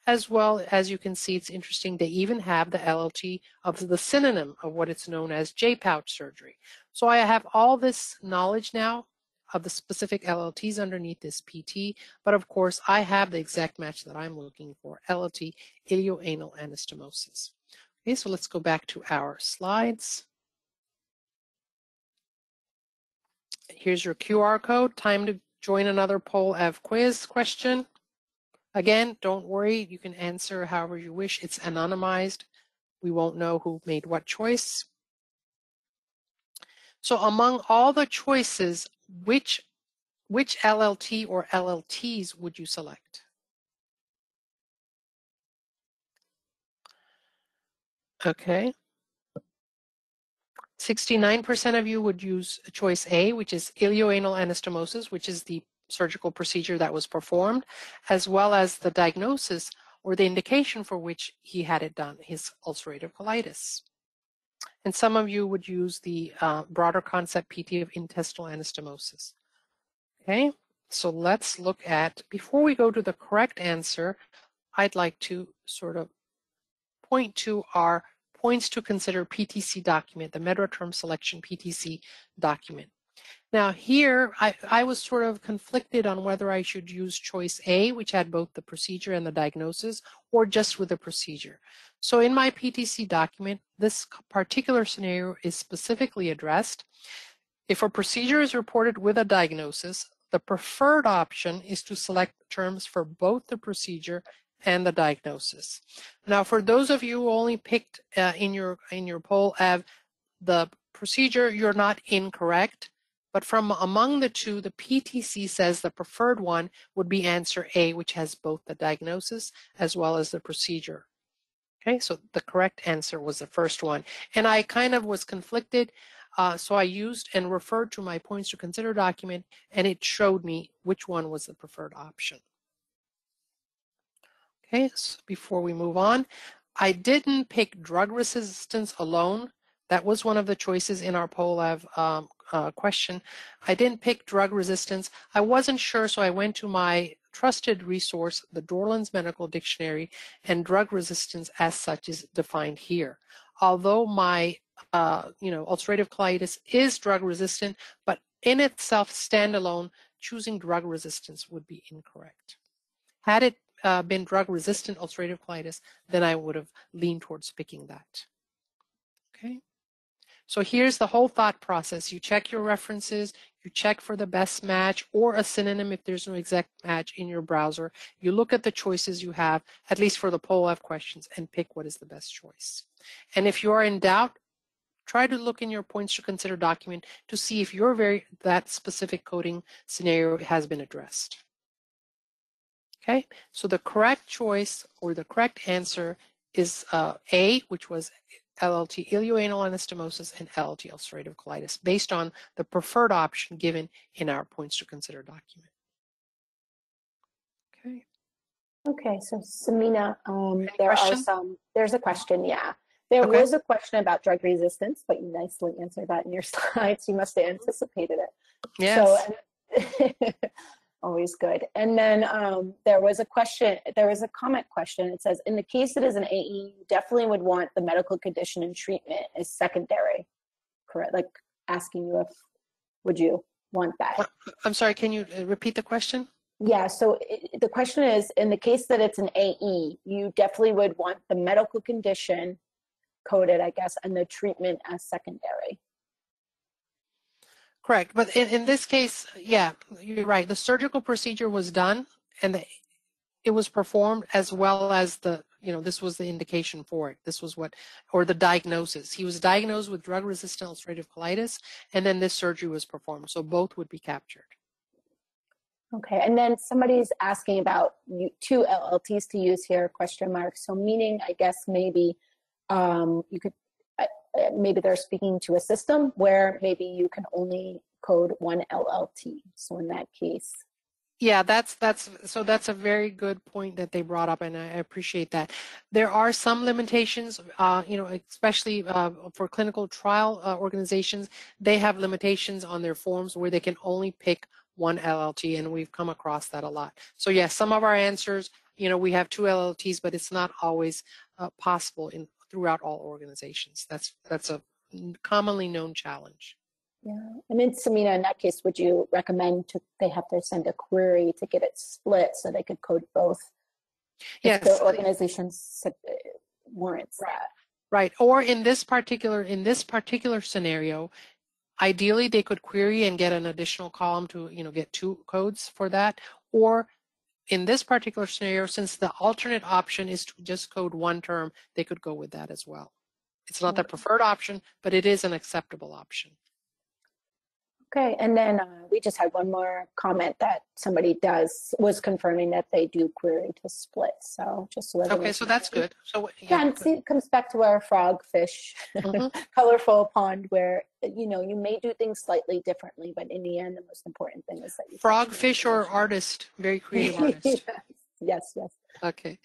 as well as you can see, it's interesting, they even have the LLT of the synonym of what it's known as J-pouch surgery. So I have all this knowledge now of the specific LLTs underneath this PT, but of course I have the exact match that I'm looking for, LLT ileoanal anastomosis. Okay, so let's go back to our slides. Here's your QR code. Time to join another poll PollEv quiz question. Again, don't worry, you can answer however you wish. It's anonymized. We won't know who made what choice. So among all the choices, which, which LLT or LLTs would you select? Okay. 69% of you would use choice A, which is ileoanal anastomosis, which is the surgical procedure that was performed, as well as the diagnosis or the indication for which he had it done, his ulcerative colitis. And some of you would use the uh, broader concept PT of intestinal anastomosis. Okay, so let's look at, before we go to the correct answer, I'd like to sort of point to our points to consider PTC document, the MedDRA term selection PTC document. Now here, I, I, was sort of conflicted on whether I should use choice A, which had both the procedure and the diagnosis, or just with the procedure. So in my PTC document, this particular scenario is specifically addressed. If a procedure is reported with a diagnosis, the preferred option is to select terms for both the procedure and the diagnosis. Now, for those of you who only picked uh, in your in your poll of the procedure, you're not incorrect. But from among the two, the PTC says the preferred one would be answer A, which has both the diagnosis as well as the procedure. Okay, so the correct answer was the first one. And I kind of was conflicted, uh, so I used and referred to my points to consider document, and it showed me which one was the preferred option. Okay, so before we move on, I didn't pick drug resistance alone. That was one of the choices in our PollEv um, uh, question. I didn't pick drug resistance. I wasn't sure, so I went to my trusted resource, the Dorland's Medical Dictionary, and drug resistance as such is defined here. Although my, uh, you know, ulcerative colitis is drug resistant, but in itself, standalone, choosing drug resistance would be incorrect. Had it uh, been drug resistant ulcerative colitis, then I would have leaned towards picking that. Okay. So here's the whole thought process. You check your references, you check for the best match or a synonym if there's no exact match in your browser. You look at the choices you have, at least for the PollEv questions, and pick what is the best choice. And if you are in doubt, try to look in your points to consider document to see if your very that specific coding scenario has been addressed. Okay, so the correct choice or the correct answer is uh, A, which was LLT ileoanal anastomosis and LLT ulcerative colitis based on the preferred option given in our points to consider document. Okay. Okay, so Samina, um, there question? are some, there's a question, yeah. There okay. was a question about drug resistance, but you nicely answered that in your slides. You must have anticipated it. Yes. So, always good. And then um, there was a question, there was a comment question. It says, in the case it is an AE, you definitely would want the medical condition and treatment as secondary, correct? Like asking you if, would you want that? I'm sorry, can you uh, repeat the question? Yeah, so it, the question is, in the case that it's an AE, you definitely would want the medical condition coded, I guess, and the treatment as secondary. Correct. But in, in this case, yeah, you're right. The surgical procedure was done and the, it was performed as well as the, you know, this was the indication for it. This was what, or the diagnosis. He was diagnosed with drug-resistant ulcerative colitis, and then this surgery was performed. So both would be captured. Okay, and then somebody's asking about two LLTs to use here, question mark. So meaning, I guess maybe um, you could, maybe they're speaking to a system where maybe you can only code one LLT. So in that case. Yeah, that's that's so that's a very good point that they brought up, and I appreciate that. There are some limitations, uh, you know, especially uh, for clinical trial uh, organizations. They have limitations on their forms where they can only pick one LLT, and we've come across that a lot. So yes, yeah, some of our answers, you know, we have two LLTs, but it's not always uh, possible in throughout all organizations. That's that's a commonly known challenge. Yeah, and in Samina, in that case, would you recommend to they have to send a query to get it split so they could code both? Yes, the organizations uh, warrants that. Right, or in this particular in this particular scenario, Ideally, they could query and get an additional column to, you know, get two codes for that. Or in this particular scenario, since the alternate option is to just code one term, they could go with that as well. It's not the preferred option, but it is an acceptable option. Okay, and then uh, we just had one more comment that somebody does was confirming that they do query to split. So just so okay, so that's good. So yeah, and see, it comes back to our frog fish, mm-hmm. colorful pond, where you know you may do things slightly differently, but in the end, the most important thing is that you frog fish or artist, very creative artist. yes, yes, yes. Okay.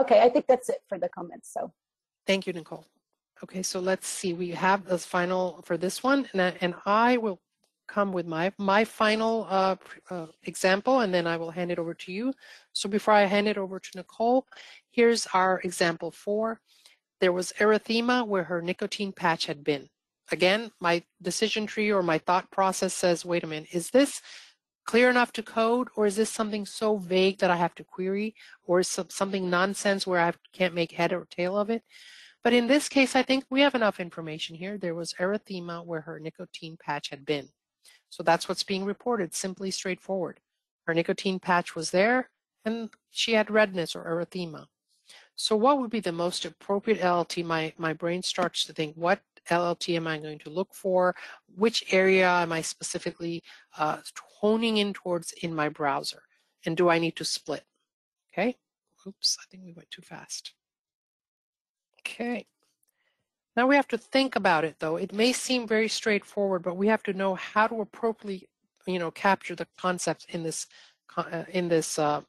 Okay, I think that's it for the comments. So, thank you, Nicole. Okay, so let's see. We have the final for this one, and I, and I will come with my, my final uh, uh, example, and then I will hand it over to you. So before I hand it over to Nicole, here's our example four. There was erythema where her nicotine patch had been. Again, my decision tree or my thought process says, wait a minute, is this clear enough to code or is this something so vague that I have to query or is something nonsense where I can't make head or tail of it? But in this case, I think we have enough information here. There was erythema where her nicotine patch had been. So that's what's being reported, simply straightforward. Her nicotine patch was there and she had redness or erythema. So what would be the most appropriate LLT? My, my brain starts to think, what LLT am I going to look for? Which area am I specifically uh, honing in towards in my browser? And do I need to split? Okay. Oops, I think we went too fast. Okay. Now we have to think about it though. It may seem very straightforward, but we have to know how to appropriately, you know, capture the concepts in this uh, in this uh,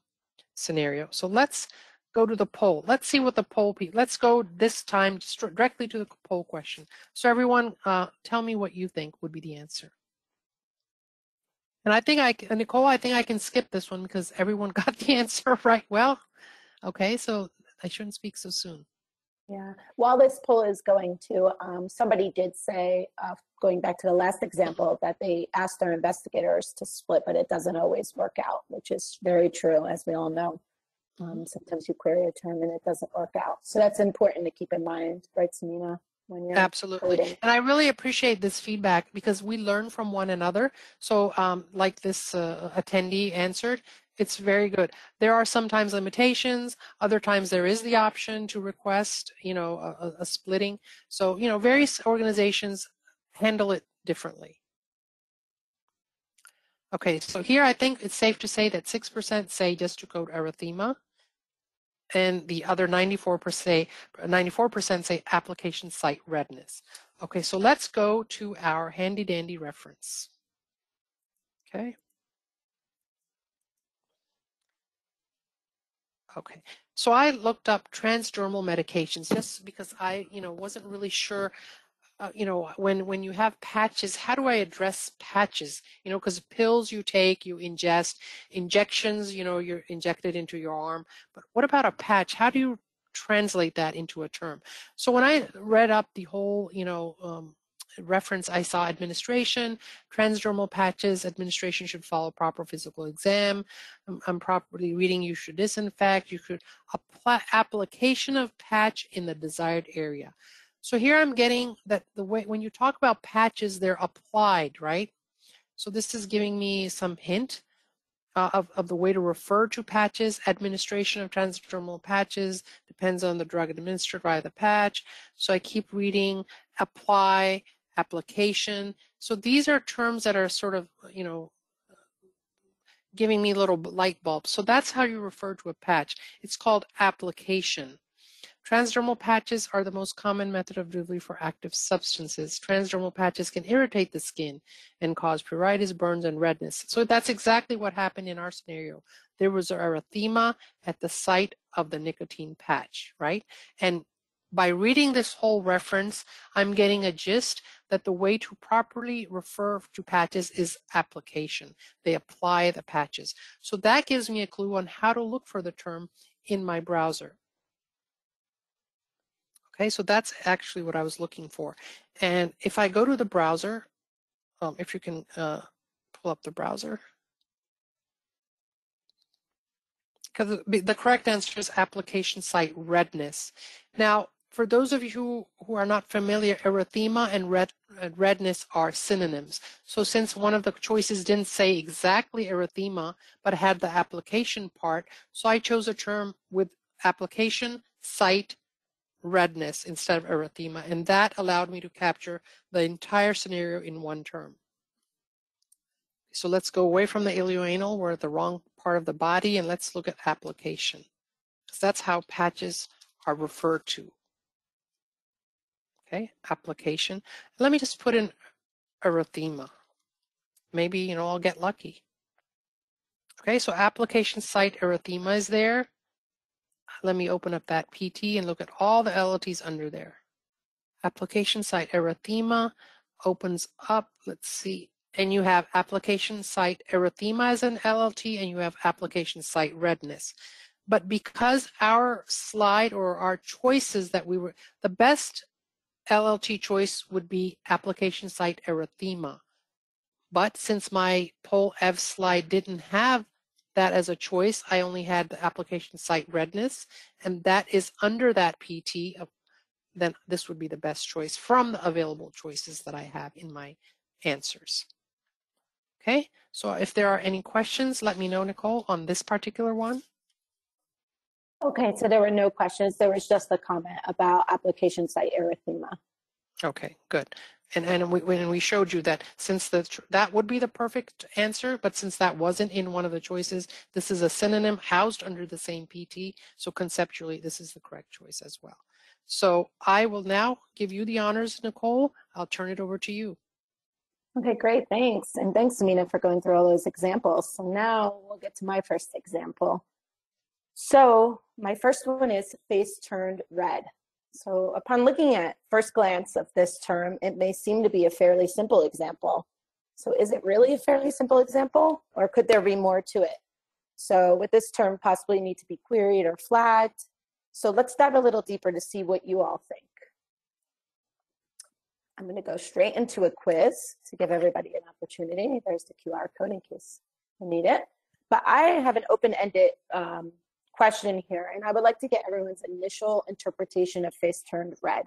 scenario. So let's go to the poll. Let's see what the poll. Let's go this time directly to the poll question. So everyone, uh, tell me what you think would be the answer. And I think I, Nicole, I think I can skip this one because everyone got the answer right. Well, okay, so I shouldn't speak so soon. Yeah. While this poll is going to, um, somebody did say, uh, going back to the last example, that they asked their investigators to split, but it doesn't always work out, which is very true, as we all know. Um, sometimes you query a term and it doesn't work out. So that's important to keep in mind, right, Samina? When you're Absolutely. Coding. And I really appreciate this feedback because we learn from one another. So, um, like this uh, attendee answered, it's very good. There are sometimes limitations. Other times there is the option to request, you know, a, a splitting. So, you know, various organizations handle it differently. Okay, so here I think it's safe to say that 6% say just to code erythema, and the other 94% say, 94% say application site redness. Okay, so let's go to our handy dandy reference. Okay. Okay. So I looked up transdermal medications just because I, you know, wasn't really sure, uh, you know, when when you have patches, how do I address patches? You know, because pills you take, you ingest, injections, you know, you're injected into your arm. But what about a patch? How do you translate that into a term? So when I read up the whole, you know, um, reference I saw administration, transdermal patches, administration should follow proper physical exam. I'm, I'm properly reading you should disinfect, you should apply application of patch in the desired area. So here I'm getting that the way when you talk about patches, they're applied, right? So this is giving me some hint. uh, of, of the way to refer to patches. Administration of transdermal patches depends on the drug administered by the patch. So I keep reading apply, application. So these are terms that are sort of, you know, giving me little light bulbs. So that's how you refer to a patch. It's called application. Transdermal patches are the most common method of delivery for active substances. Transdermal patches can irritate the skin and cause pruritus, burns, and redness. So that's exactly what happened in our scenario. There was erythema at the site of the nicotine patch, right? And by reading this whole reference, I'm getting a gist that the way to properly refer to patches is application. They apply the patches. So that gives me a clue on how to look for the term in my browser. Okay, so that's actually what I was looking for. And if I go to the browser, um, if you can uh, pull up the browser, because the correct answer is application site redness. Now, for those of you who, who are not familiar, erythema and red, uh, redness are synonyms. So since one of the choices didn't say exactly erythema, but had the application part, so I chose a term with application, site, redness instead of erythema, and that allowed me to capture the entire scenario in one term. So let's go away from the ileoanal, we're at the wrong part of the body, and let's look at application. Because that's how patches are referred to. Okay, application. Let me just put in erythema. Maybe, you know, I'll get lucky. Okay, so application site erythema is there let me open up that PT and look at all the LLTs under there. Application site erythema opens up, let's see, and you have application site erythema as an LLT and you have application site redness. But because our slide or our choices that we were, the best LLT choice would be application site erythema. But since my PollEv slide didn't have that as a choice. I only had the application site redness, and that is under that PT. Then this would be the best choice from the available choices that I have in my answers. Okay, so if there are any questions, let me know, Nicole, on this particular one. Okay, so there were no questions. There was just a comment about application site erythema. Okay, good. And, and we, when we showed you that since the, that would be the perfect answer, but since that wasn't in one of the choices, this is a synonym housed under the same PT. So conceptually, this is the correct choice as well. So I will now give you the honors, Nicole. I'll turn it over to you. Okay, great. Thanks. And thanks, Amina, for going through all those examples. So now we'll get to my first example. So my first one is face turned red. So upon looking at first glance of this term, it may seem to be a fairly simple example. So is it really a fairly simple example or could there be more to it? So with this term possibly need to be queried or flagged. So let's dive a little deeper to see what you all think. I'm gonna go straight into a quiz to give everybody an opportunity. There's the QR code in case you need it. But I have an open-ended um, question here, and I would like to get everyone's initial interpretation of face turned red.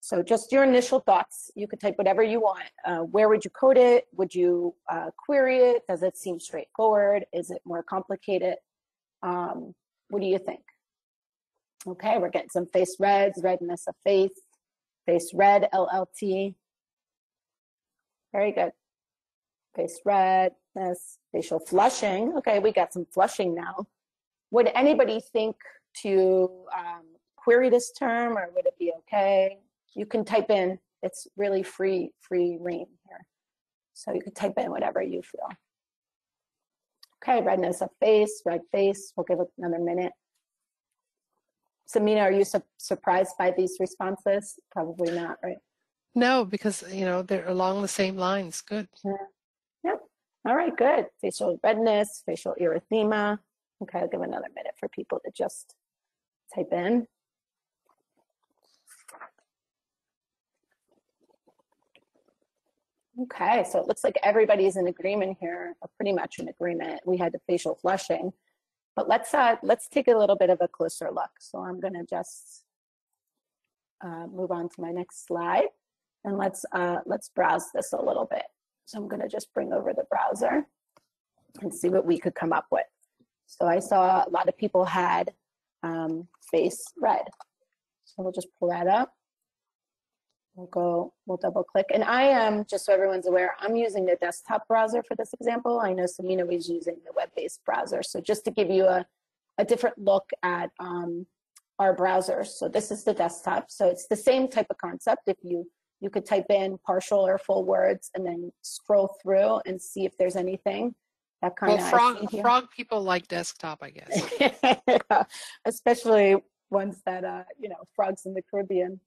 So just your initial thoughts. You could type whatever you want. Uh, where would you code it? Would you uh, query it? Does it seem straightforward? Is it more complicated? Um, what do you think? Okay, we're getting some face reds, redness of face, face red, LLT. Very good. Face redness, facial flushing. Okay, we got some flushing now would anybody think to um, query this term or would it be okay? You can type in, it's really free, free reign here. So you can type in whatever you feel. Okay, redness of face, red face. We'll give it another minute. Samina, are you su surprised by these responses? Probably not, right? No, because you know they're along the same lines. Good. Yeah. Yep. All right, good. Facial redness, facial erythema, Okay, I'll give another minute for people to just type in. Okay, so it looks like everybody's in agreement here, or pretty much in agreement. We had the facial flushing, but let's uh, let's take a little bit of a closer look. So I'm going to just uh, move on to my next slide, and let's uh, let's browse this a little bit. So I'm going to just bring over the browser. and see what we could come up with. So I saw a lot of people had um, face red. So we'll just pull that up. We'll go, we'll double click. And I am, just so everyone's aware, I'm using the desktop browser for this example. I know Samina was using the web-based browser. So just to give you a, a different look at um, our browsers. So this is the desktop. So it's the same type of concept. If you, you could type in partial or full words and then scroll through and see if there's anything that kind Well, of. frog, frog people like desktop, I guess. especially ones that uh you know frogs in the caribbean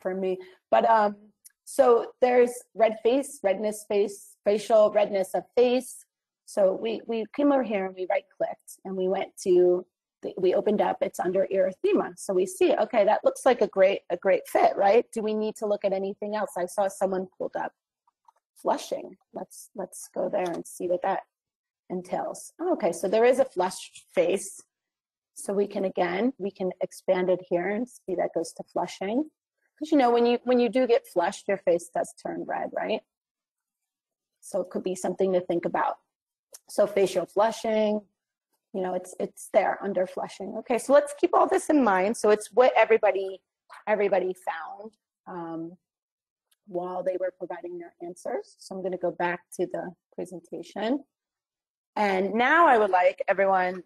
for me. But um so there's red face redness face facial redness of face. So we we came over here and we right clicked and we went to the, we opened up it's under erythema. So we see okay that looks like a great a great fit right? Do we need to look at anything else? I saw someone pulled up flushing. Let's let's go there and see what that entails okay so there is a flushed face so we can, again, we can expand it here and see that goes to flushing. Because you know, when you, when you do get flushed, your face does turn red, right? So it could be something to think about. So facial flushing, you know, it's, it's there under flushing. Okay, so let's keep all this in mind. So it's what everybody, everybody found um, while they were providing their answers. So I'm gonna go back to the presentation. And now I would like everyone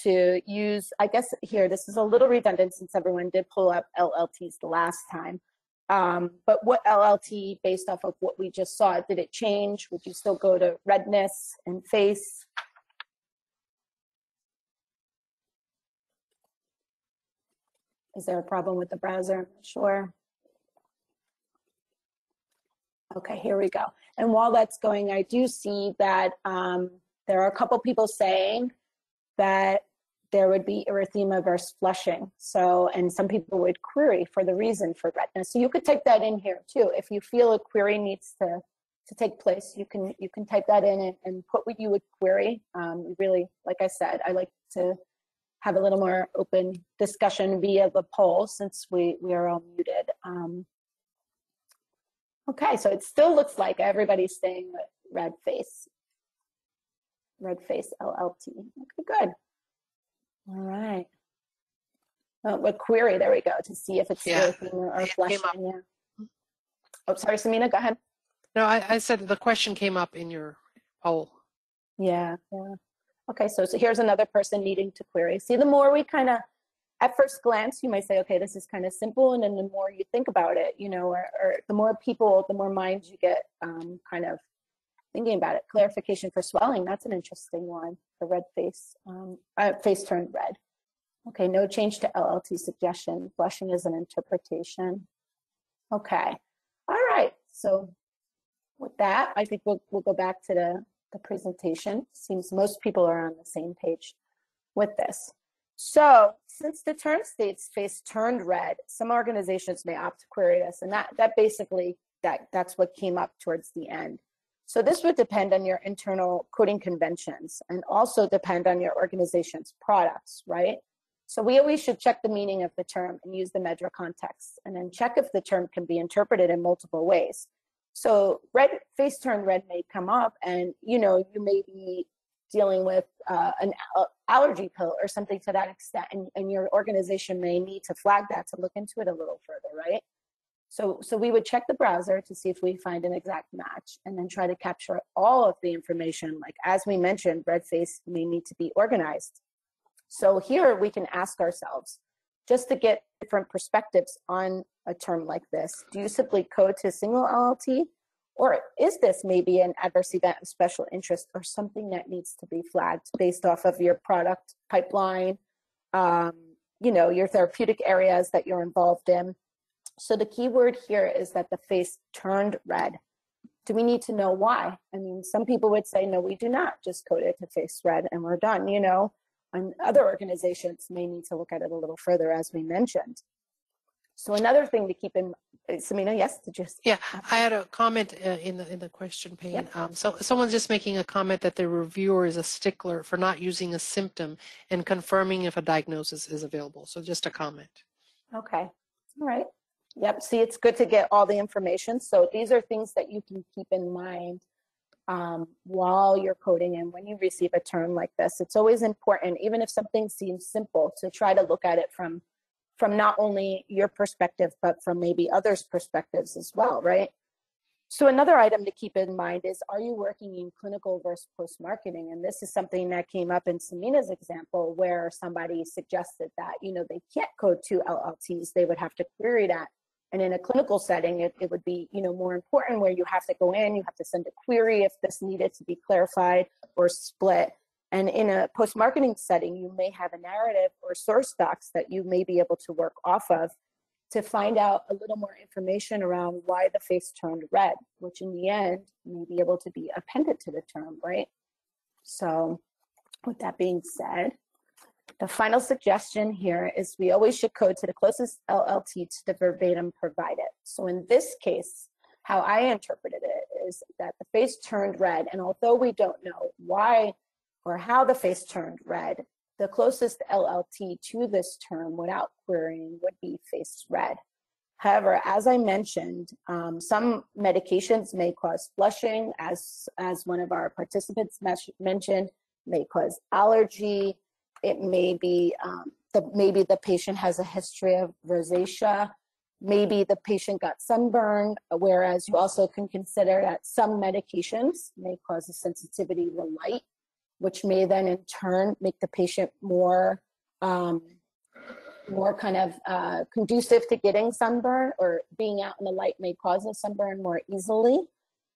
to use, I guess here, this is a little redundant since everyone did pull up LLTs the last time. Um, but what LLT, based off of what we just saw, did it change? Would you still go to redness and face? Is there a problem with the browser? I'm sure. Okay, here we go. And while that's going, I do see that um, there are a couple people saying that there would be erythema versus flushing. So, and some people would query for the reason for redness. So you could type that in here too. If you feel a query needs to, to take place, you can, you can type that in and, and put what you would query. Um, really, like I said, I like to have a little more open discussion via the poll since we, we are all muted. Um, okay, so it still looks like everybody's staying with red face. Red face LLT. Okay, good. All right. Uh, what query? There we go to see if it's Yeah, or came flushing. up. Yeah. Oh, sorry, Samina. Go ahead. No, I, I said the question came up in your poll. Yeah. Yeah. Okay. So, so here's another person needing to query. See, the more we kind of, at first glance, you might say, okay, this is kind of simple, and then the more you think about it, you know, or, or the more people, the more minds you get, um, kind of thinking about it. Clarification for swelling. That's an interesting one for red face. Um, uh, face turned red. Okay, no change to LLT suggestion. Blushing is an interpretation. Okay, all right. So with that, I think we'll, we'll go back to the, the presentation. Seems most people are on the same page with this. So since the turn state's face turned red, some organizations may opt to query this. And that, that basically, that, that's what came up towards the end. So this would depend on your internal coding conventions and also depend on your organization's products, right? So we always should check the meaning of the term and use the measure context and then check if the term can be interpreted in multiple ways. So red face turn red may come up and you know you may be dealing with uh, an allergy pill or something to that extent and, and your organization may need to flag that to look into it a little further, right? So, so we would check the browser to see if we find an exact match and then try to capture all of the information. Like as we mentioned, red face may need to be organized. So here we can ask ourselves, just to get different perspectives on a term like this, do you simply code to single LLT? Or is this maybe an adverse event of special interest or something that needs to be flagged based off of your product pipeline, um, you know, your therapeutic areas that you're involved in? So the key word here is that the face turned red. Do we need to know why? I mean, some people would say, no, we do not just code it to face red and we're done, you know, and other organizations may need to look at it a little further as we mentioned. So another thing to keep in, Samina, yes, to just Yeah, I had a comment uh, in the in the question pane. Yep. Um, so someone's just making a comment that the reviewer is a stickler for not using a symptom and confirming if a diagnosis is available. So just a comment. Okay, all right. Yep, see, it's good to get all the information. So these are things that you can keep in mind um, while you're coding and when you receive a term like this. It's always important, even if something seems simple, to try to look at it from from not only your perspective, but from maybe others' perspectives as well, right? So another item to keep in mind is, are you working in clinical versus post-marketing? And this is something that came up in Samina's example where somebody suggested that, you know, they can't code two LLTs, they would have to query that. And in a clinical setting, it, it would be, you know, more important where you have to go in, you have to send a query if this needed to be clarified or split. And in a post-marketing setting, you may have a narrative or source docs that you may be able to work off of to find out a little more information around why the face turned red, which in the end may be able to be appended to the term, right? So with that being said, the final suggestion here is we always should code to the closest LLT to the verbatim provided. So in this case, how I interpreted it is that the face turned red, and although we don't know why or how the face turned red, the closest LLT to this term without querying would be face red. However, as I mentioned, um, some medications may cause flushing, as, as one of our participants mentioned, may cause allergy. It may be um, the, maybe the patient has a history of rosacea. Maybe the patient got sunburn, whereas you also can consider that some medications may cause a sensitivity to light which may then in turn make the patient more um, more kind of uh, conducive to getting sunburn or being out in the light may cause a sunburn more easily.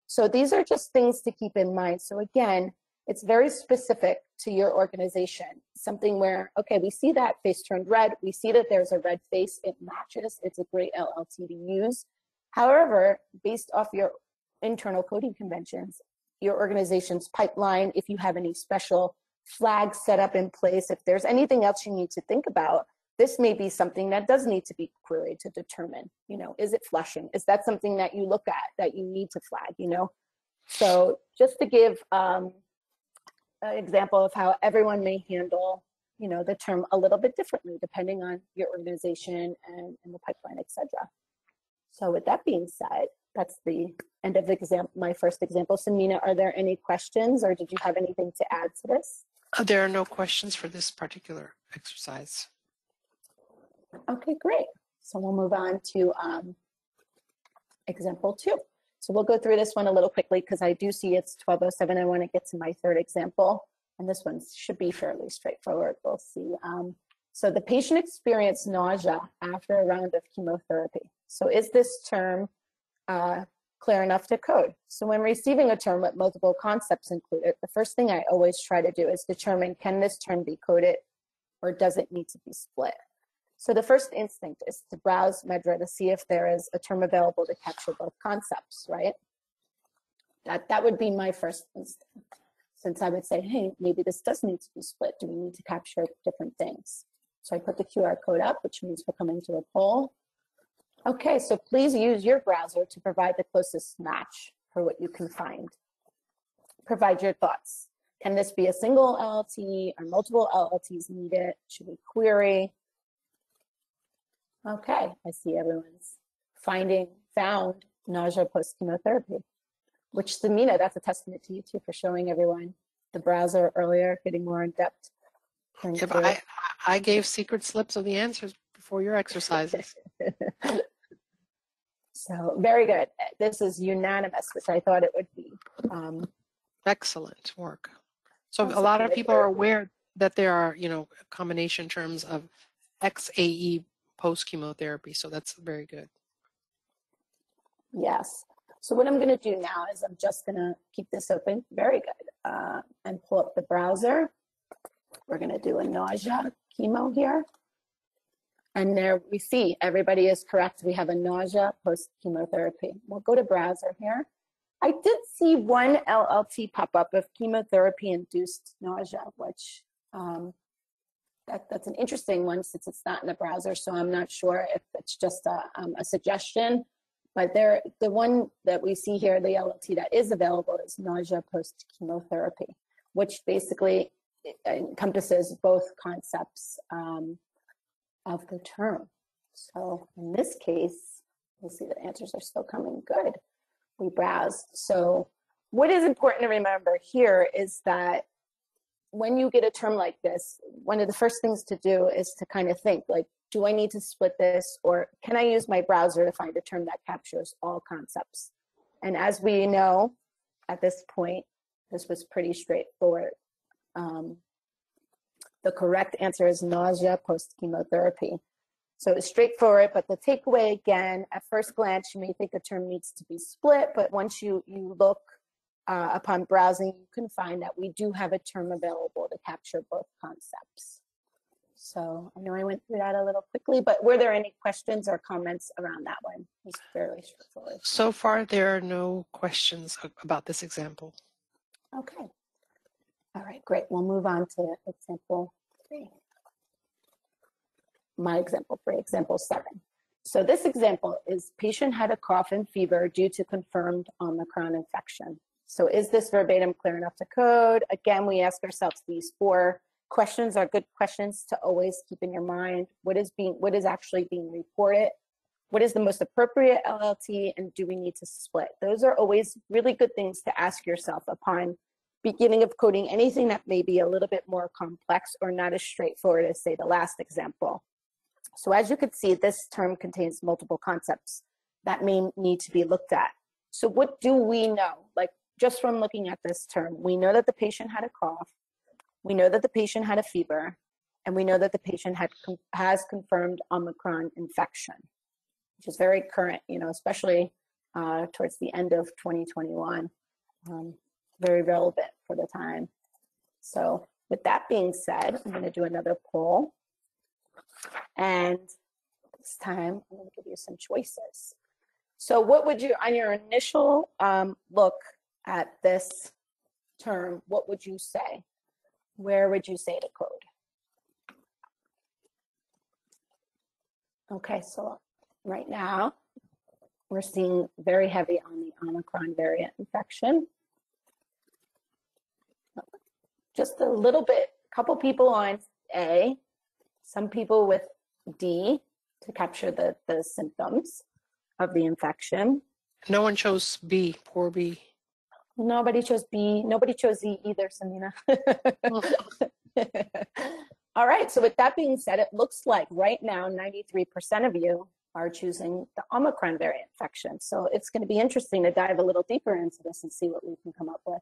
So these are just things to keep in mind. So again, it's very specific to your organization. Something where, okay, we see that face turned red. We see that there's a red face. It matches. It's a great LLT to use. However, based off your internal coding conventions, your organization's pipeline, if you have any special flags set up in place, if there's anything else you need to think about, this may be something that does need to be queried to determine, you know, is it flushing? Is that something that you look at that you need to flag, you know? So just to give um, an example of how everyone may handle, you know, the term a little bit differently depending on your organization and, and the pipeline, etc. So with that being said, that's the end of the example, my first example. Samina, are there any questions or did you have anything to add to this? Uh, there are no questions for this particular exercise. Okay, great. So we'll move on to um, example two. So we'll go through this one a little quickly because I do see it's 1207. I want to get to my third example. And this one should be fairly straightforward. We'll see. Um, so the patient experienced nausea after a round of chemotherapy. So is this term uh, clear enough to code. So when receiving a term with multiple concepts included, the first thing I always try to do is determine can this term be coded or does it need to be split? So the first instinct is to browse MedDRA to see if there is a term available to capture both concepts, right? That, that would be my first instinct. Since I would say, hey, maybe this does need to be split. Do we need to capture different things? So I put the QR code up, which means we're coming to a poll. Okay, so please use your browser to provide the closest match for what you can find. Provide your thoughts. Can this be a single LLT or multiple LLTs needed? Should we query? Okay, I see everyone's finding, found nausea post chemotherapy, which Samina, that's a testament to you too for showing everyone the browser earlier, getting more in depth. If I, I gave secret slips of the answers before your exercises. So very good. This is unanimous, which I thought it would be. Um, Excellent work. So a lot of people are aware that there are, you know, combination terms of XAE post chemotherapy. So that's very good. Yes. So what I'm going to do now is I'm just going to keep this open. Very good. Uh, and pull up the browser. We're going to do a nausea chemo here. And there we see everybody is correct. We have a nausea post chemotherapy. We'll go to browser here. I did see one LLT pop up of chemotherapy induced nausea, which um, that, that's an interesting one since it's not in the browser. So I'm not sure if it's just a, um, a suggestion. But there, the one that we see here, the LLT that is available is nausea post chemotherapy, which basically encompasses both concepts. Um, of the term. So in this case, you'll see the answers are still coming good. We browsed. So what is important to remember here is that when you get a term like this, one of the first things to do is to kind of think like, do I need to split this or can I use my browser to find a term that captures all concepts? And as we know at this point, this was pretty straightforward. Um, the correct answer is nausea post chemotherapy. So it's straightforward, but the takeaway again, at first glance, you may think a term needs to be split, but once you, you look uh, upon browsing, you can find that we do have a term available to capture both concepts. So I know I went through that a little quickly, but were there any questions or comments around that one? It's fairly straightforward. So far, there are no questions about this example. Okay. All right, great. We'll move on to example three. My example three, example seven. So this example is patient had a cough and fever due to confirmed Omicron infection. So is this verbatim clear enough to code? Again, we ask ourselves these four questions are good questions to always keep in your mind. What is being, what is actually being reported? What is the most appropriate LLT and do we need to split? Those are always really good things to ask yourself upon beginning of coding anything that may be a little bit more complex or not as straightforward as say the last example. So as you can see, this term contains multiple concepts that may need to be looked at. So what do we know? Like just from looking at this term, we know that the patient had a cough, we know that the patient had a fever, and we know that the patient had has confirmed Omicron infection, which is very current, you know, especially uh, towards the end of 2021. Um, very relevant for the time. So with that being said, I'm going to do another poll. And this time I'm going to give you some choices. So what would you, on your initial um, look at this term, what would you say? Where would you say to code? Okay, so right now we're seeing very heavy on the Omicron variant infection just a little bit, a couple people on A, some people with D to capture the, the symptoms of the infection. No one chose B, poor B. Nobody chose B. Nobody chose E either, Samina. All right. So with that being said, it looks like right now 93% of you are choosing the Omicron variant infection. So it's going to be interesting to dive a little deeper into this and see what we can come up with.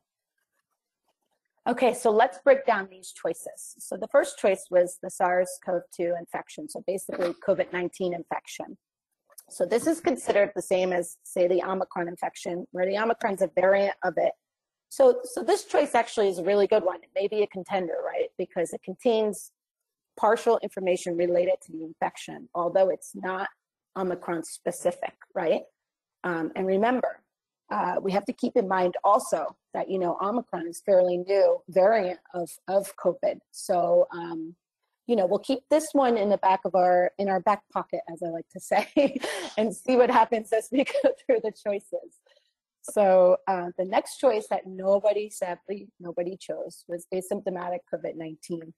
Okay, so let's break down these choices. So the first choice was the SARS-CoV-2 infection, so basically COVID-19 infection. So this is considered the same as, say, the Omicron infection, where the Omicron is a variant of it. So, so this choice actually is a really good one. It may be a contender, right? Because it contains partial information related to the infection, although it's not Omicron specific, right? Um, and remember, uh, we have to keep in mind also that you know Omicron is fairly new variant of of COVID. So um, you know we'll keep this one in the back of our in our back pocket, as I like to say, and see what happens as we go through the choices. So uh, the next choice that nobody, sadly, nobody chose was asymptomatic COVID-19.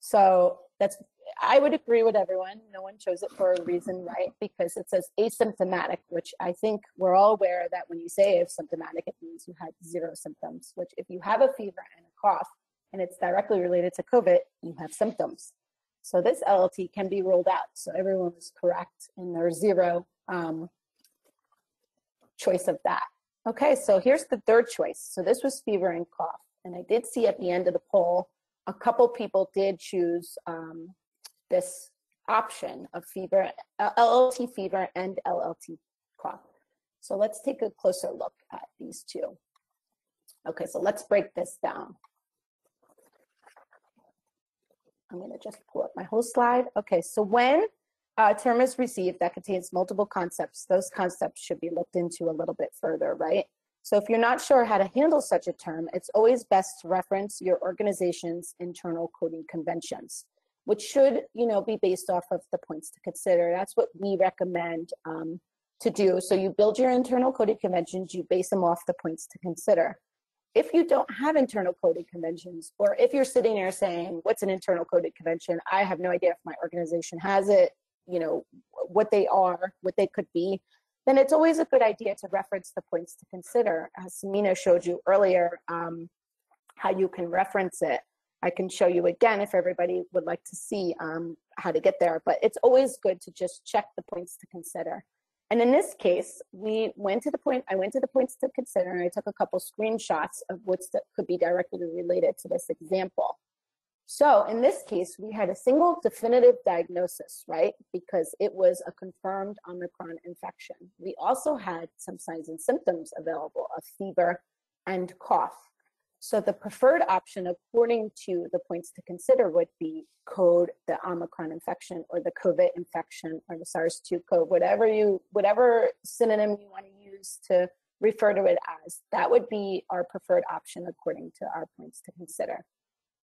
So that's I would agree with everyone. No one chose it for a reason, right? Because it says asymptomatic, which I think we're all aware that when you say asymptomatic, it means you had zero symptoms, which if you have a fever and a cough and it's directly related to COVID, you have symptoms. So this LLT can be ruled out. So everyone was correct in their zero um, choice of that. Okay, so here's the third choice. So this was fever and cough. And I did see at the end of the poll, a couple people did choose um, this option of fever, LLT fever and LLT cough. So let's take a closer look at these two. Okay, so let's break this down. I'm gonna just pull up my whole slide. Okay, so when a term is received that contains multiple concepts, those concepts should be looked into a little bit further, right? So if you're not sure how to handle such a term, it's always best to reference your organization's internal coding conventions which should, you know, be based off of the points to consider. That's what we recommend um, to do. So you build your internal coding conventions, you base them off the points to consider. If you don't have internal coding conventions, or if you're sitting there saying, what's an internal coding convention? I have no idea if my organization has it, you know, what they are, what they could be. then it's always a good idea to reference the points to consider. As Samina showed you earlier, um, how you can reference it. I can show you again if everybody would like to see um, how to get there, but it's always good to just check the points to consider. And in this case, we went to the point, I went to the points to consider and I took a couple screenshots of what could be directly related to this example. So in this case, we had a single definitive diagnosis, right? Because it was a confirmed Omicron infection. We also had some signs and symptoms available of fever and cough. So the preferred option, according to the points to consider, would be code the Omicron infection or the COVID infection or the SARS-2 code, whatever you, whatever synonym you want to use to refer to it as. That would be our preferred option according to our points to consider.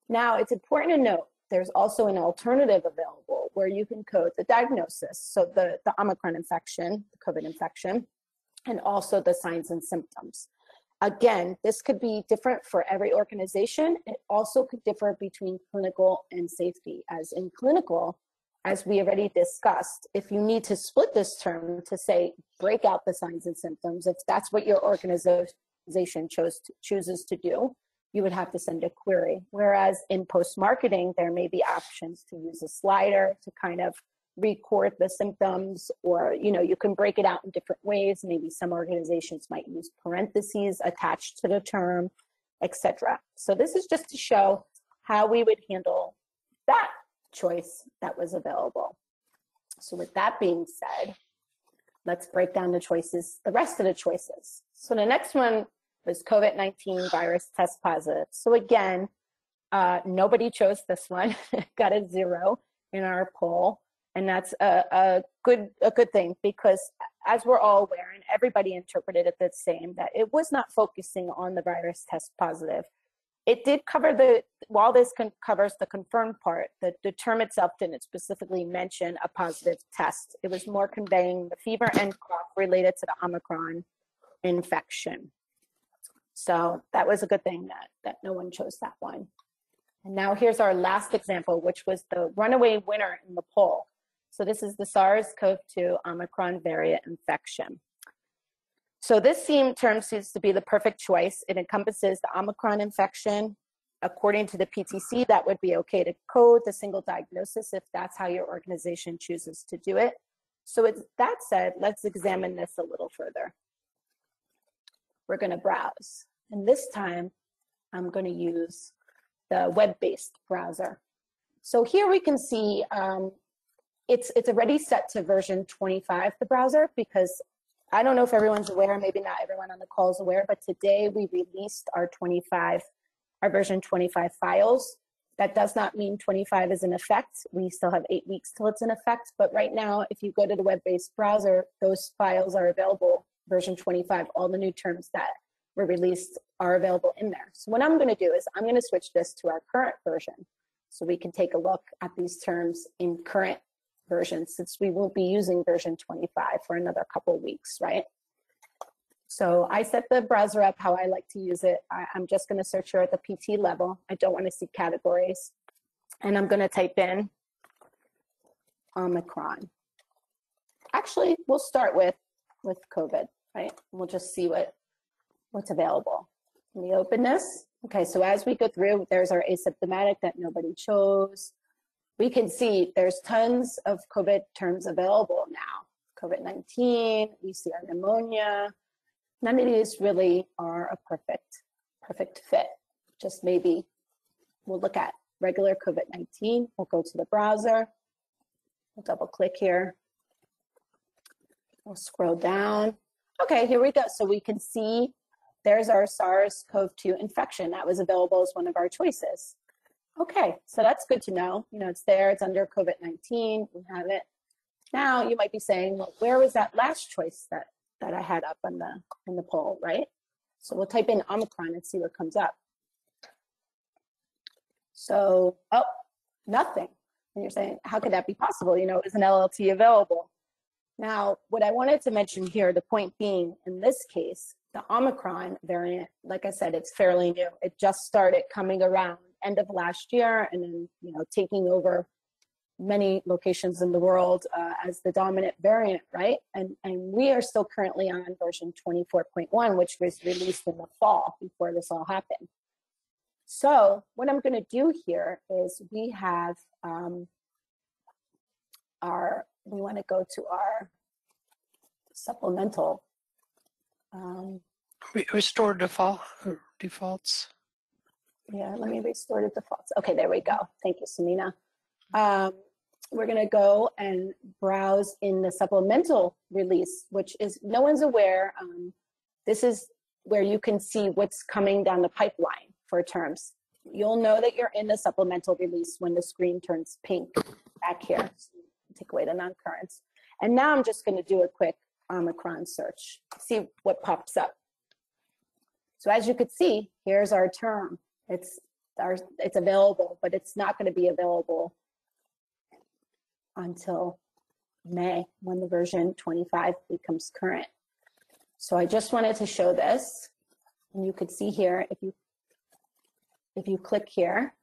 Now, it's important to note there's also an alternative available where you can code the diagnosis, so the, the Omicron infection, the COVID infection, and also the signs and symptoms. Again, this could be different for every organization. It also could differ between clinical and safety, as in clinical, as we already discussed, if you need to split this term to say break out the signs and symptoms, if that's what your organization chose to, chooses to do, you would have to send a query. Whereas in post marketing, there may be options to use a slider to kind of record the symptoms or you know you can break it out in different ways. Maybe some organizations might use parentheses attached to the term etc so this is just to show how we would handle that choice that was available. So with that being said let's break down the choices the rest of the choices. So the next one was covid-19 virus test positive. So again uh, nobody chose this one. Got a zero in our poll and that's a, a good a good thing because as we're all aware and everybody interpreted it the same that it was not focusing on the virus test positive. It did cover the while this con- covers the confirmed part the, the term itself didn't specifically mention a positive test. It was more conveying the fever and cough related to the omicron infection. So that was a good thing that that no one chose that one. And now here's our last example which was the runaway winner in the poll so this is the SARS-CoV-2 Omicron variant infection. So this term seems to be the perfect choice. It encompasses the Omicron infection. According to the PTC, that would be okay to code the single diagnosis if that's how your organization chooses to do it. So with that said, let's examine this a little further. We're going to browse. And this time, I'm going to use the web-based browser. So here we can see um, it's it's already set to version 25, the browser, because I don't know if everyone's aware, maybe not everyone on the call is aware, but today we released our 25, our version 25 files. That does not mean 25 is in effect. We still have eight weeks till it's in effect. But right now, if you go to the web-based browser, those files are available, version 25, all the new terms that were released are available in there. So what I'm gonna do is I'm gonna switch this to our current version so we can take a look at these terms in current version since we won't be using version 25 for another couple weeks, right? So I set the browser up how I like to use it. I, am just going to search here at the PT level. I don't want to see categories. And I'm going to type in Omicron. Actually, we'll start with, with COVID, right? We'll just see what, what's available. Let me open this. Okay, so as we go through, there's our asymptomatic that nobody chose we can see there's tons of COVID terms available now. COVID-19, we see our pneumonia. None of these really are a perfect, perfect fit. Just maybe we'll look at regular COVID-19. We'll go to the browser. We'll double click here. We'll scroll down. Okay, here we go. So we can see there's our SARS-CoV-2 infection that was available as one of our choices. Okay, so that's good to know. You know, it's there, it's under COVID-19, we have it. Now you might be saying, well, where was that last choice that, that I had up on the, in the poll, right? So we'll type in Omicron and see what comes up. So, oh, nothing. And you're saying, how could that be possible? You know, is an LLT available? Now, what I wanted to mention here, the point being, in this case, the Omicron variant, like I said, it's fairly new. It just started coming around end of last year and then, you know, taking over many locations in the world uh, as the dominant variant, right? And, and we are still currently on version 24.1, which was released in the fall before this all happened. So what I'm going to do here is we have um, our, we want to go to our supplemental. Um, Re- Restore default, defaults. Yeah, let me restore the defaults. Okay, there we go. Thank you, Samina. Um, we're going to go and browse in the supplemental release, which is no one's aware. Um, this is where you can see what's coming down the pipeline for terms. You'll know that you're in the supplemental release when the screen turns pink back here. Take away the non-currents. And now I'm just going to do a quick Omicron search, see what pops up. So as you could see, here's our term. It's our, it's available, but it's not going to be available until May when the version 25 becomes current. So I just wanted to show this. And you could see here, if you if you click here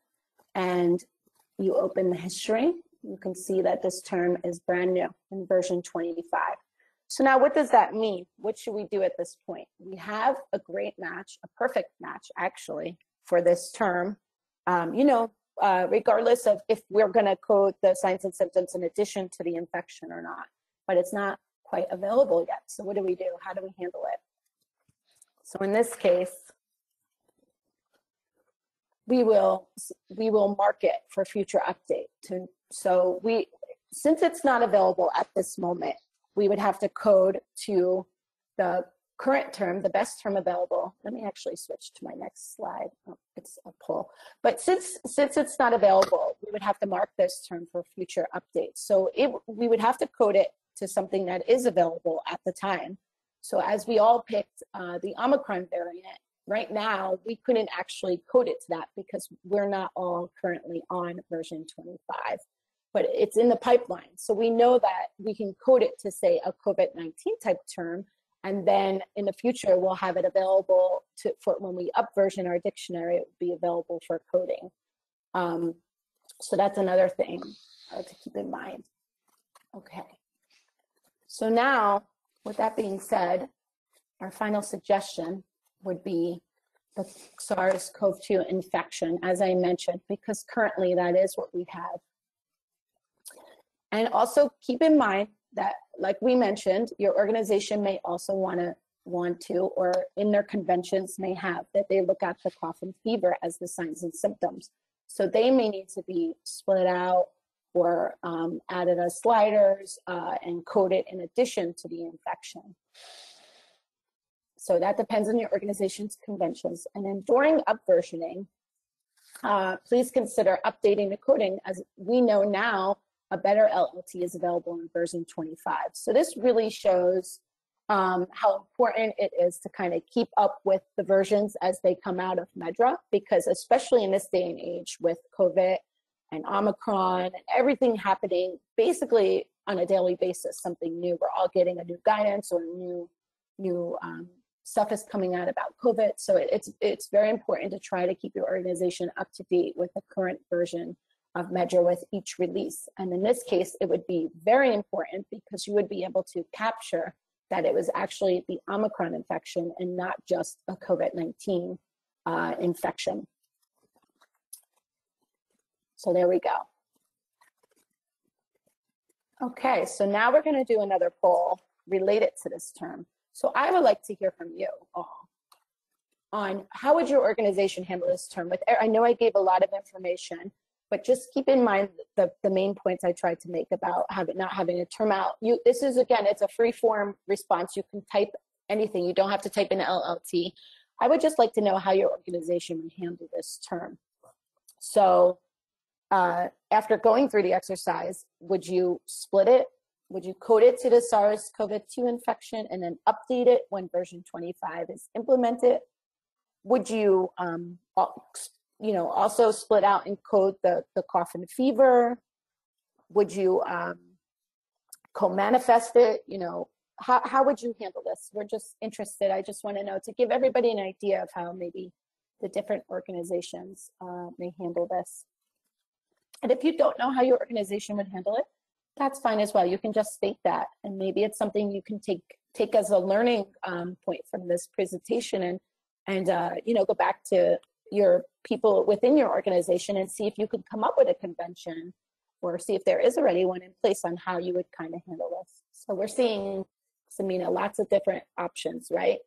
and you open the history, you can see that this term is brand new in version 25. So now what does that mean? What should we do at this point? We have a great match, a perfect match actually, for this term. Um, you know, uh, regardless of if we're going to code the signs and symptoms in addition to the infection or not, but it's not quite available yet. So what do we do? How do we handle it? So in this case, we will we will mark it for future update. To, so we since it's not available at this moment, we would have to code to the current term, the best term available. Let me actually switch to my next slide. Oh, it's a pull. But since since it's not available, we would have to mark this term for future updates. So it, we would have to code it to something that is available at the time. So as we all picked uh, the Omicron variant, right now we couldn't actually code it to that because we're not all currently on version 25 but it's in the pipeline. So we know that we can code it to say a COVID-19 type term and then in the future, we'll have it available to, for when we up version our dictionary, it will be available for coding. Um, so that's another thing uh, to keep in mind. Okay. So now, with that being said, our final suggestion would be the SARS-CoV-2 infection, as I mentioned, because currently that is what we have. And also keep in mind that, like we mentioned, your organization may also want to want to, or in their conventions may have, that they look at the cough and fever as the signs and symptoms. So they may need to be split out or um, added as sliders uh, and coded in addition to the infection. So that depends on your organization's conventions. And then during upversioning, uh, please consider updating the coding as we know now a better LLT is available in version 25. So this really shows um, how important it is to kind of keep up with the versions as they come out of MedDRA, because especially in this day and age with COVID and Omicron and everything happening basically on a daily basis, something new. We're all getting a new guidance or new new um, stuff is coming out about COVID. So it, it's it's very important to try to keep your organization up to date with the current version of MedDRA with each release. And in this case, it would be very important because you would be able to capture that it was actually the Omicron infection and not just a COVID-19 uh, infection. So there we go. Okay, so now we're gonna do another poll related to this term. So I would like to hear from you all on how would your organization handle this term? With I know I gave a lot of information, but just keep in mind the, the main points I tried to make about having not having a term out. You this is again, it's a free form response. You can type anything. You don't have to type in LLT. I would just like to know how your organization would handle this term. So uh, after going through the exercise, would you split it? Would you code it to the SARS-CoV-2 infection and then update it when version 25 is implemented? Would you um, you know, also split out and code the, the cough and fever? Would you um, co-manifest it? You know, how, how would you handle this? We're just interested. I just want to know to give everybody an idea of how maybe the different organizations uh, may handle this. And if you don't know how your organization would handle it, that's fine as well. You can just state that, and maybe it's something you can take take as a learning um, point from this presentation, and and uh, you know go back to your people within your organization and see if you could come up with a convention or see if there is already one in place on how you would kind of handle this. So we're seeing, Samina, lots of different options, right?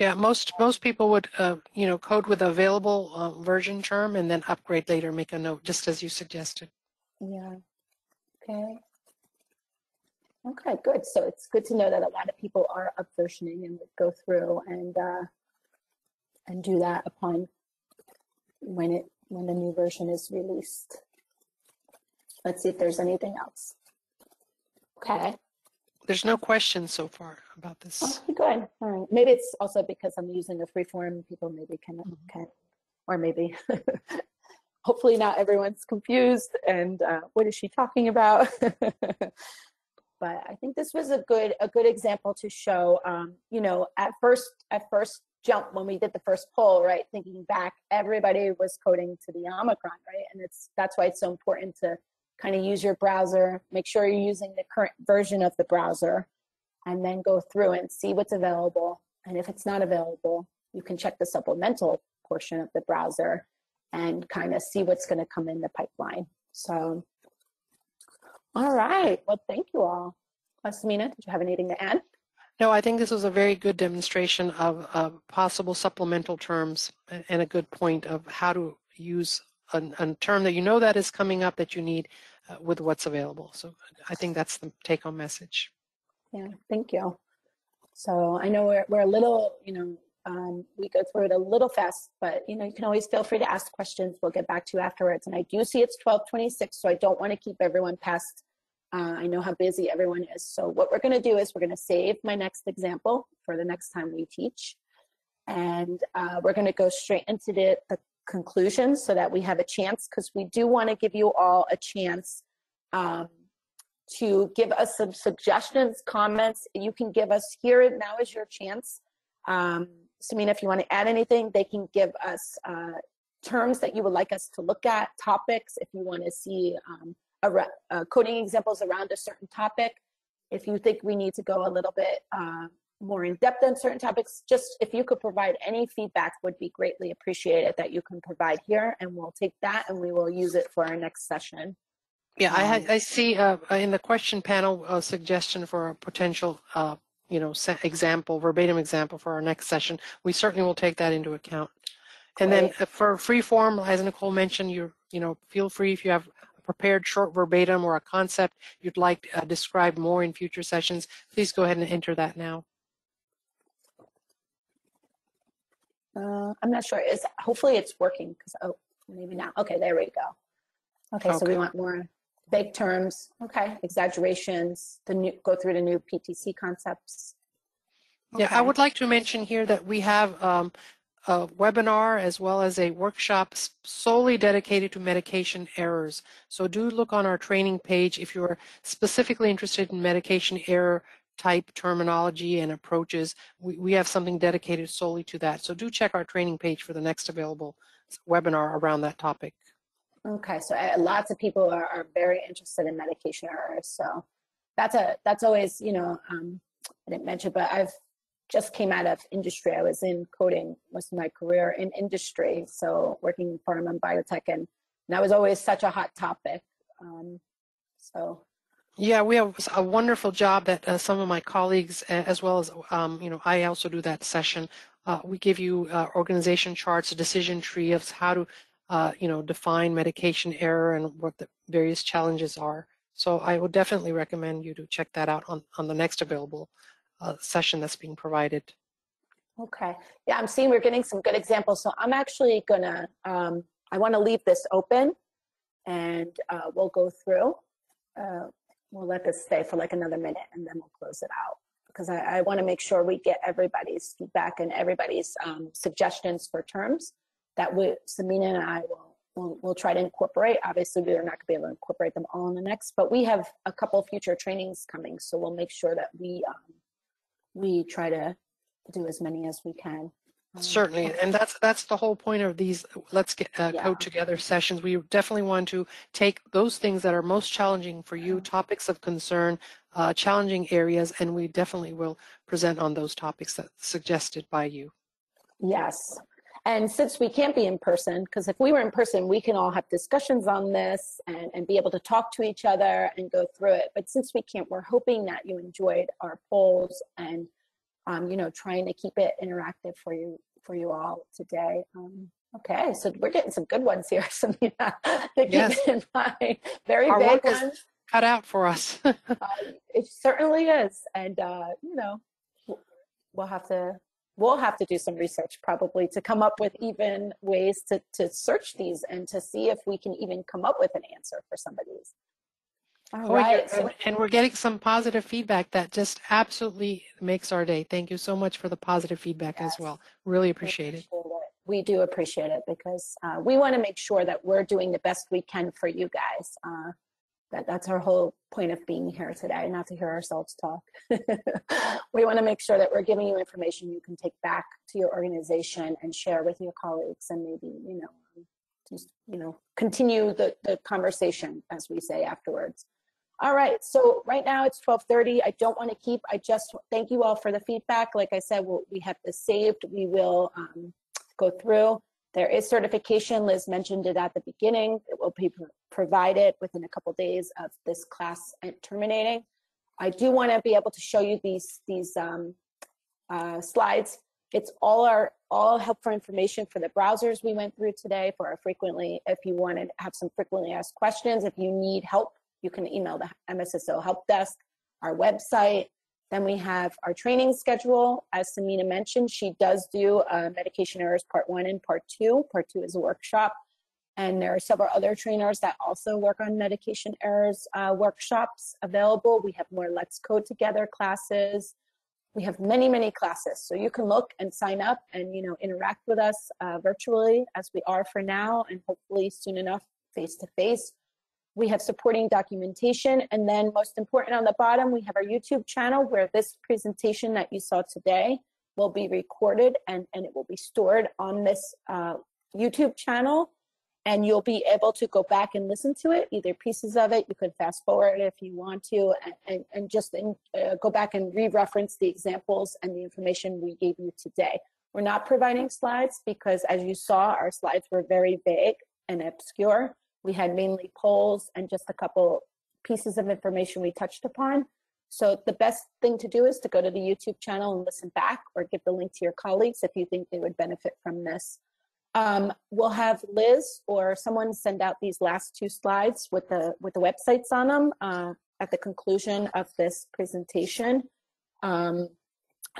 Yeah, most most people would, uh, you know, code with available uh, version term and then upgrade later, make a note, just as you suggested. Yeah. Okay. Okay, good. So it's good to know that a lot of people are up versioning and would go through and uh, and do that upon when it when the new version is released. Let's see if there's anything else. Okay. There's no questions so far about this. Okay, good. All right. Maybe it's also because I'm using a free form. People maybe can, Mhm. can or maybe, hopefully not everyone's confused and uh, what is she talking about? but I think this was a good a good example to show. Um, you know, at first at first jump when we did the first poll, right? Thinking back, everybody was coding to the Omicron, right? And it's that's why it's so important to kind of use your browser, make sure you're using the current version of the browser, and then go through and see what's available. And if it's not available, you can check the supplemental portion of the browser and kind of see what's going to come in the pipeline. So, all right. Well, thank you all. Samina, did you have anything to add? No, I think this was a very good demonstration of, of possible supplemental terms and a good point of how to use a, term that you know that is coming up that you need uh, with what's available. So I think that's the take-home message. Yeah, thank you. So I know we're, we're a little, you know, um, we go through it a little fast, but you know, you can always feel free to ask questions. We'll get back to you afterwards. And I do see it's 1226, so I don't want to keep everyone past. Uh, I know how busy everyone is. So what we're going to do is we're going to save my next example for the next time we teach. And uh, we're going to go straight into the, the so that we have a chance, because we do want to give you all a chance um, to give us some suggestions, comments. You can give us here now is your chance. Um, Samina, if you want to add anything, they can give us uh, terms that you would like us to look at, topics. If you want to see um, a re- uh, coding examples around a certain topic, if you think we need to go a little bit uh, more in depth on certain topics, just if you could provide any feedback would be greatly appreciated that you can provide here, and we'll take that and we will use it for our next session. Yeah, I, Um, I see uh, in the question panel a suggestion for a potential, uh, you know, example, verbatim example for our next session. We certainly will take that into account. And then Great. uh, for free form, as Nicole mentioned, you you know, feel free if you have prepared short verbatim or a concept you'd like uh, described more in future sessions, please go ahead and enter that now. Uh, I'm not sure. Is hopefully it's working because oh maybe not. Okay, there we go. Okay, so we want more vague terms. Okay, exaggerations. The new go through the new PTC concepts. Yeah, I would like to mention here that we have um, a webinar as well as a workshop solely dedicated to medication errors. So do look on our training page if you're specifically interested in medication error type terminology and approaches. We, we have something dedicated solely to that. So do check our training page for the next available webinar around that topic. Okay, so uh, lots of people are, are very interested in medication errors. So that's a that's always you know um, I didn't mention, but I've just came out of industry. I was in coding most of my career in industry, so working in pharma and biotech, and that was always such a hot topic. Um, so Yeah, we have a wonderful job that uh, some of my colleagues, as well as, um, you know, I also do that session. Uh, we give you uh, organization charts, a decision tree of how to, uh, you know, define medication error and what the various challenges are. So I would definitely recommend you to check that out on, on the next available session that's being provided. Okay. Yeah, I'm seeing we're getting some good examples. So I'm actually gonna, um, I want to leave this open and uh, we'll go through. Uh, we'll let this stay for like another minute and then we'll close it out because I, I want to make sure we get everybody's feedback and everybody's um, suggestions for terms that we, Samina and I will, will, will try to incorporate. Obviously, we're not going to be able to incorporate them all in the next, but we have a couple future trainings coming. So we'll make sure that we, um, we try to do as many as we can. Um, Certainly, and that's that's the whole point of these let's get uh, Yeah. code together sessions. We definitely want to take those things that are most challenging for you, topics of concern, uh, challenging areas, and we definitely will present on those topics that suggested by you. Yes. And since we can't be in person, because if we were in person, we can all have discussions on this and, and be able to talk to each other and go through it. But since we can't, we're hoping that you enjoyed our polls and, um, you know, trying to keep it interactive for you for you all today. Um, okay, so we're getting some good ones here, Samina. to keep Yes. in mind. Very Our big work is- ones. Cut out for us. Uh, it certainly is, and uh, you know, we'll have to we'll have to do some research probably to come up with even ways to to search these and to see if we can even come up with an answer for some of these. All Oh, right, so and, we're getting some positive feedback that just absolutely makes our day. Thank you so much for the positive feedback as well. Really we appreciate it. We do appreciate it because uh, we want to make sure that we're doing the best we can for you guys. Uh, that that's our whole point of being here today, not to hear ourselves talk. we want to make sure that we're giving you information you can take back to your organization and share with your colleagues, and maybe you know just you know continue the the conversation as we say afterwards. All right, so right now it's 12:30. I don't want to keep. I just thank you all for the feedback. Like I said, we'll, we have this saved. We will um, go through. There is certification. Liz mentioned it at the beginning. It will be pro- provided within a couple days of this class terminating. I do want to be able to show you these these um, uh, slides. It's all our all helpful information for the browsers we went through today for our frequently. If you want to have some frequently asked questions, if you need help, you can email the MSSO help desk, our website. Then we have our training schedule. As Samina mentioned, she does do uh, medication errors part one and part two. Part two is a workshop. And there are several other trainers that also work on medication errors uh, workshops available. We have more Let's Code Together classes. We have many, many classes. So you can look and sign up and, you know, interact with us uh, virtually as we are for now and hopefully soon enough face to face. We have supporting documentation. And then most important on the bottom, we have our YouTube channel where this presentation that you saw today will be recorded and, and it will be stored on this uh, YouTube channel. And you'll be able to go back and listen to it, either pieces of it, you could fast forward if you want to, and, and, and just in, uh, go back and re-reference the examples and the information we gave you today. We're not providing slides because as you saw, our slides were very vague and obscure. We had mainly polls and just a couple pieces of information we touched upon. So the best thing to do is to go to the YouTube channel and listen back or give the link to your colleagues if you think they would benefit from this. Um, we'll have Liz or someone send out these last two slides with the with the websites on them uh, at the conclusion of this presentation. Um,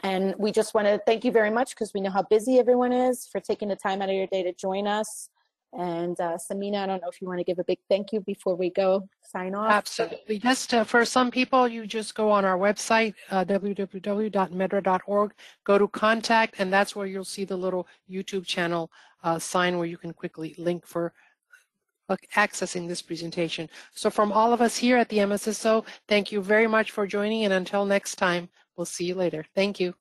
and we just want to thank you very much because we know how busy everyone is for taking the time out of your day to join us. And uh, Samina, I don't know if you want to give a big thank you before we go sign off. Absolutely. Just uh, for some people, you just go on our website, uh, www.meddra.org, go to contact, and that's where you'll see the little YouTube channel uh, sign where you can quickly link for uh, accessing this presentation. So from all of us here at the MSSO, thank you very much for joining, and until next time, we'll see you later. Thank you.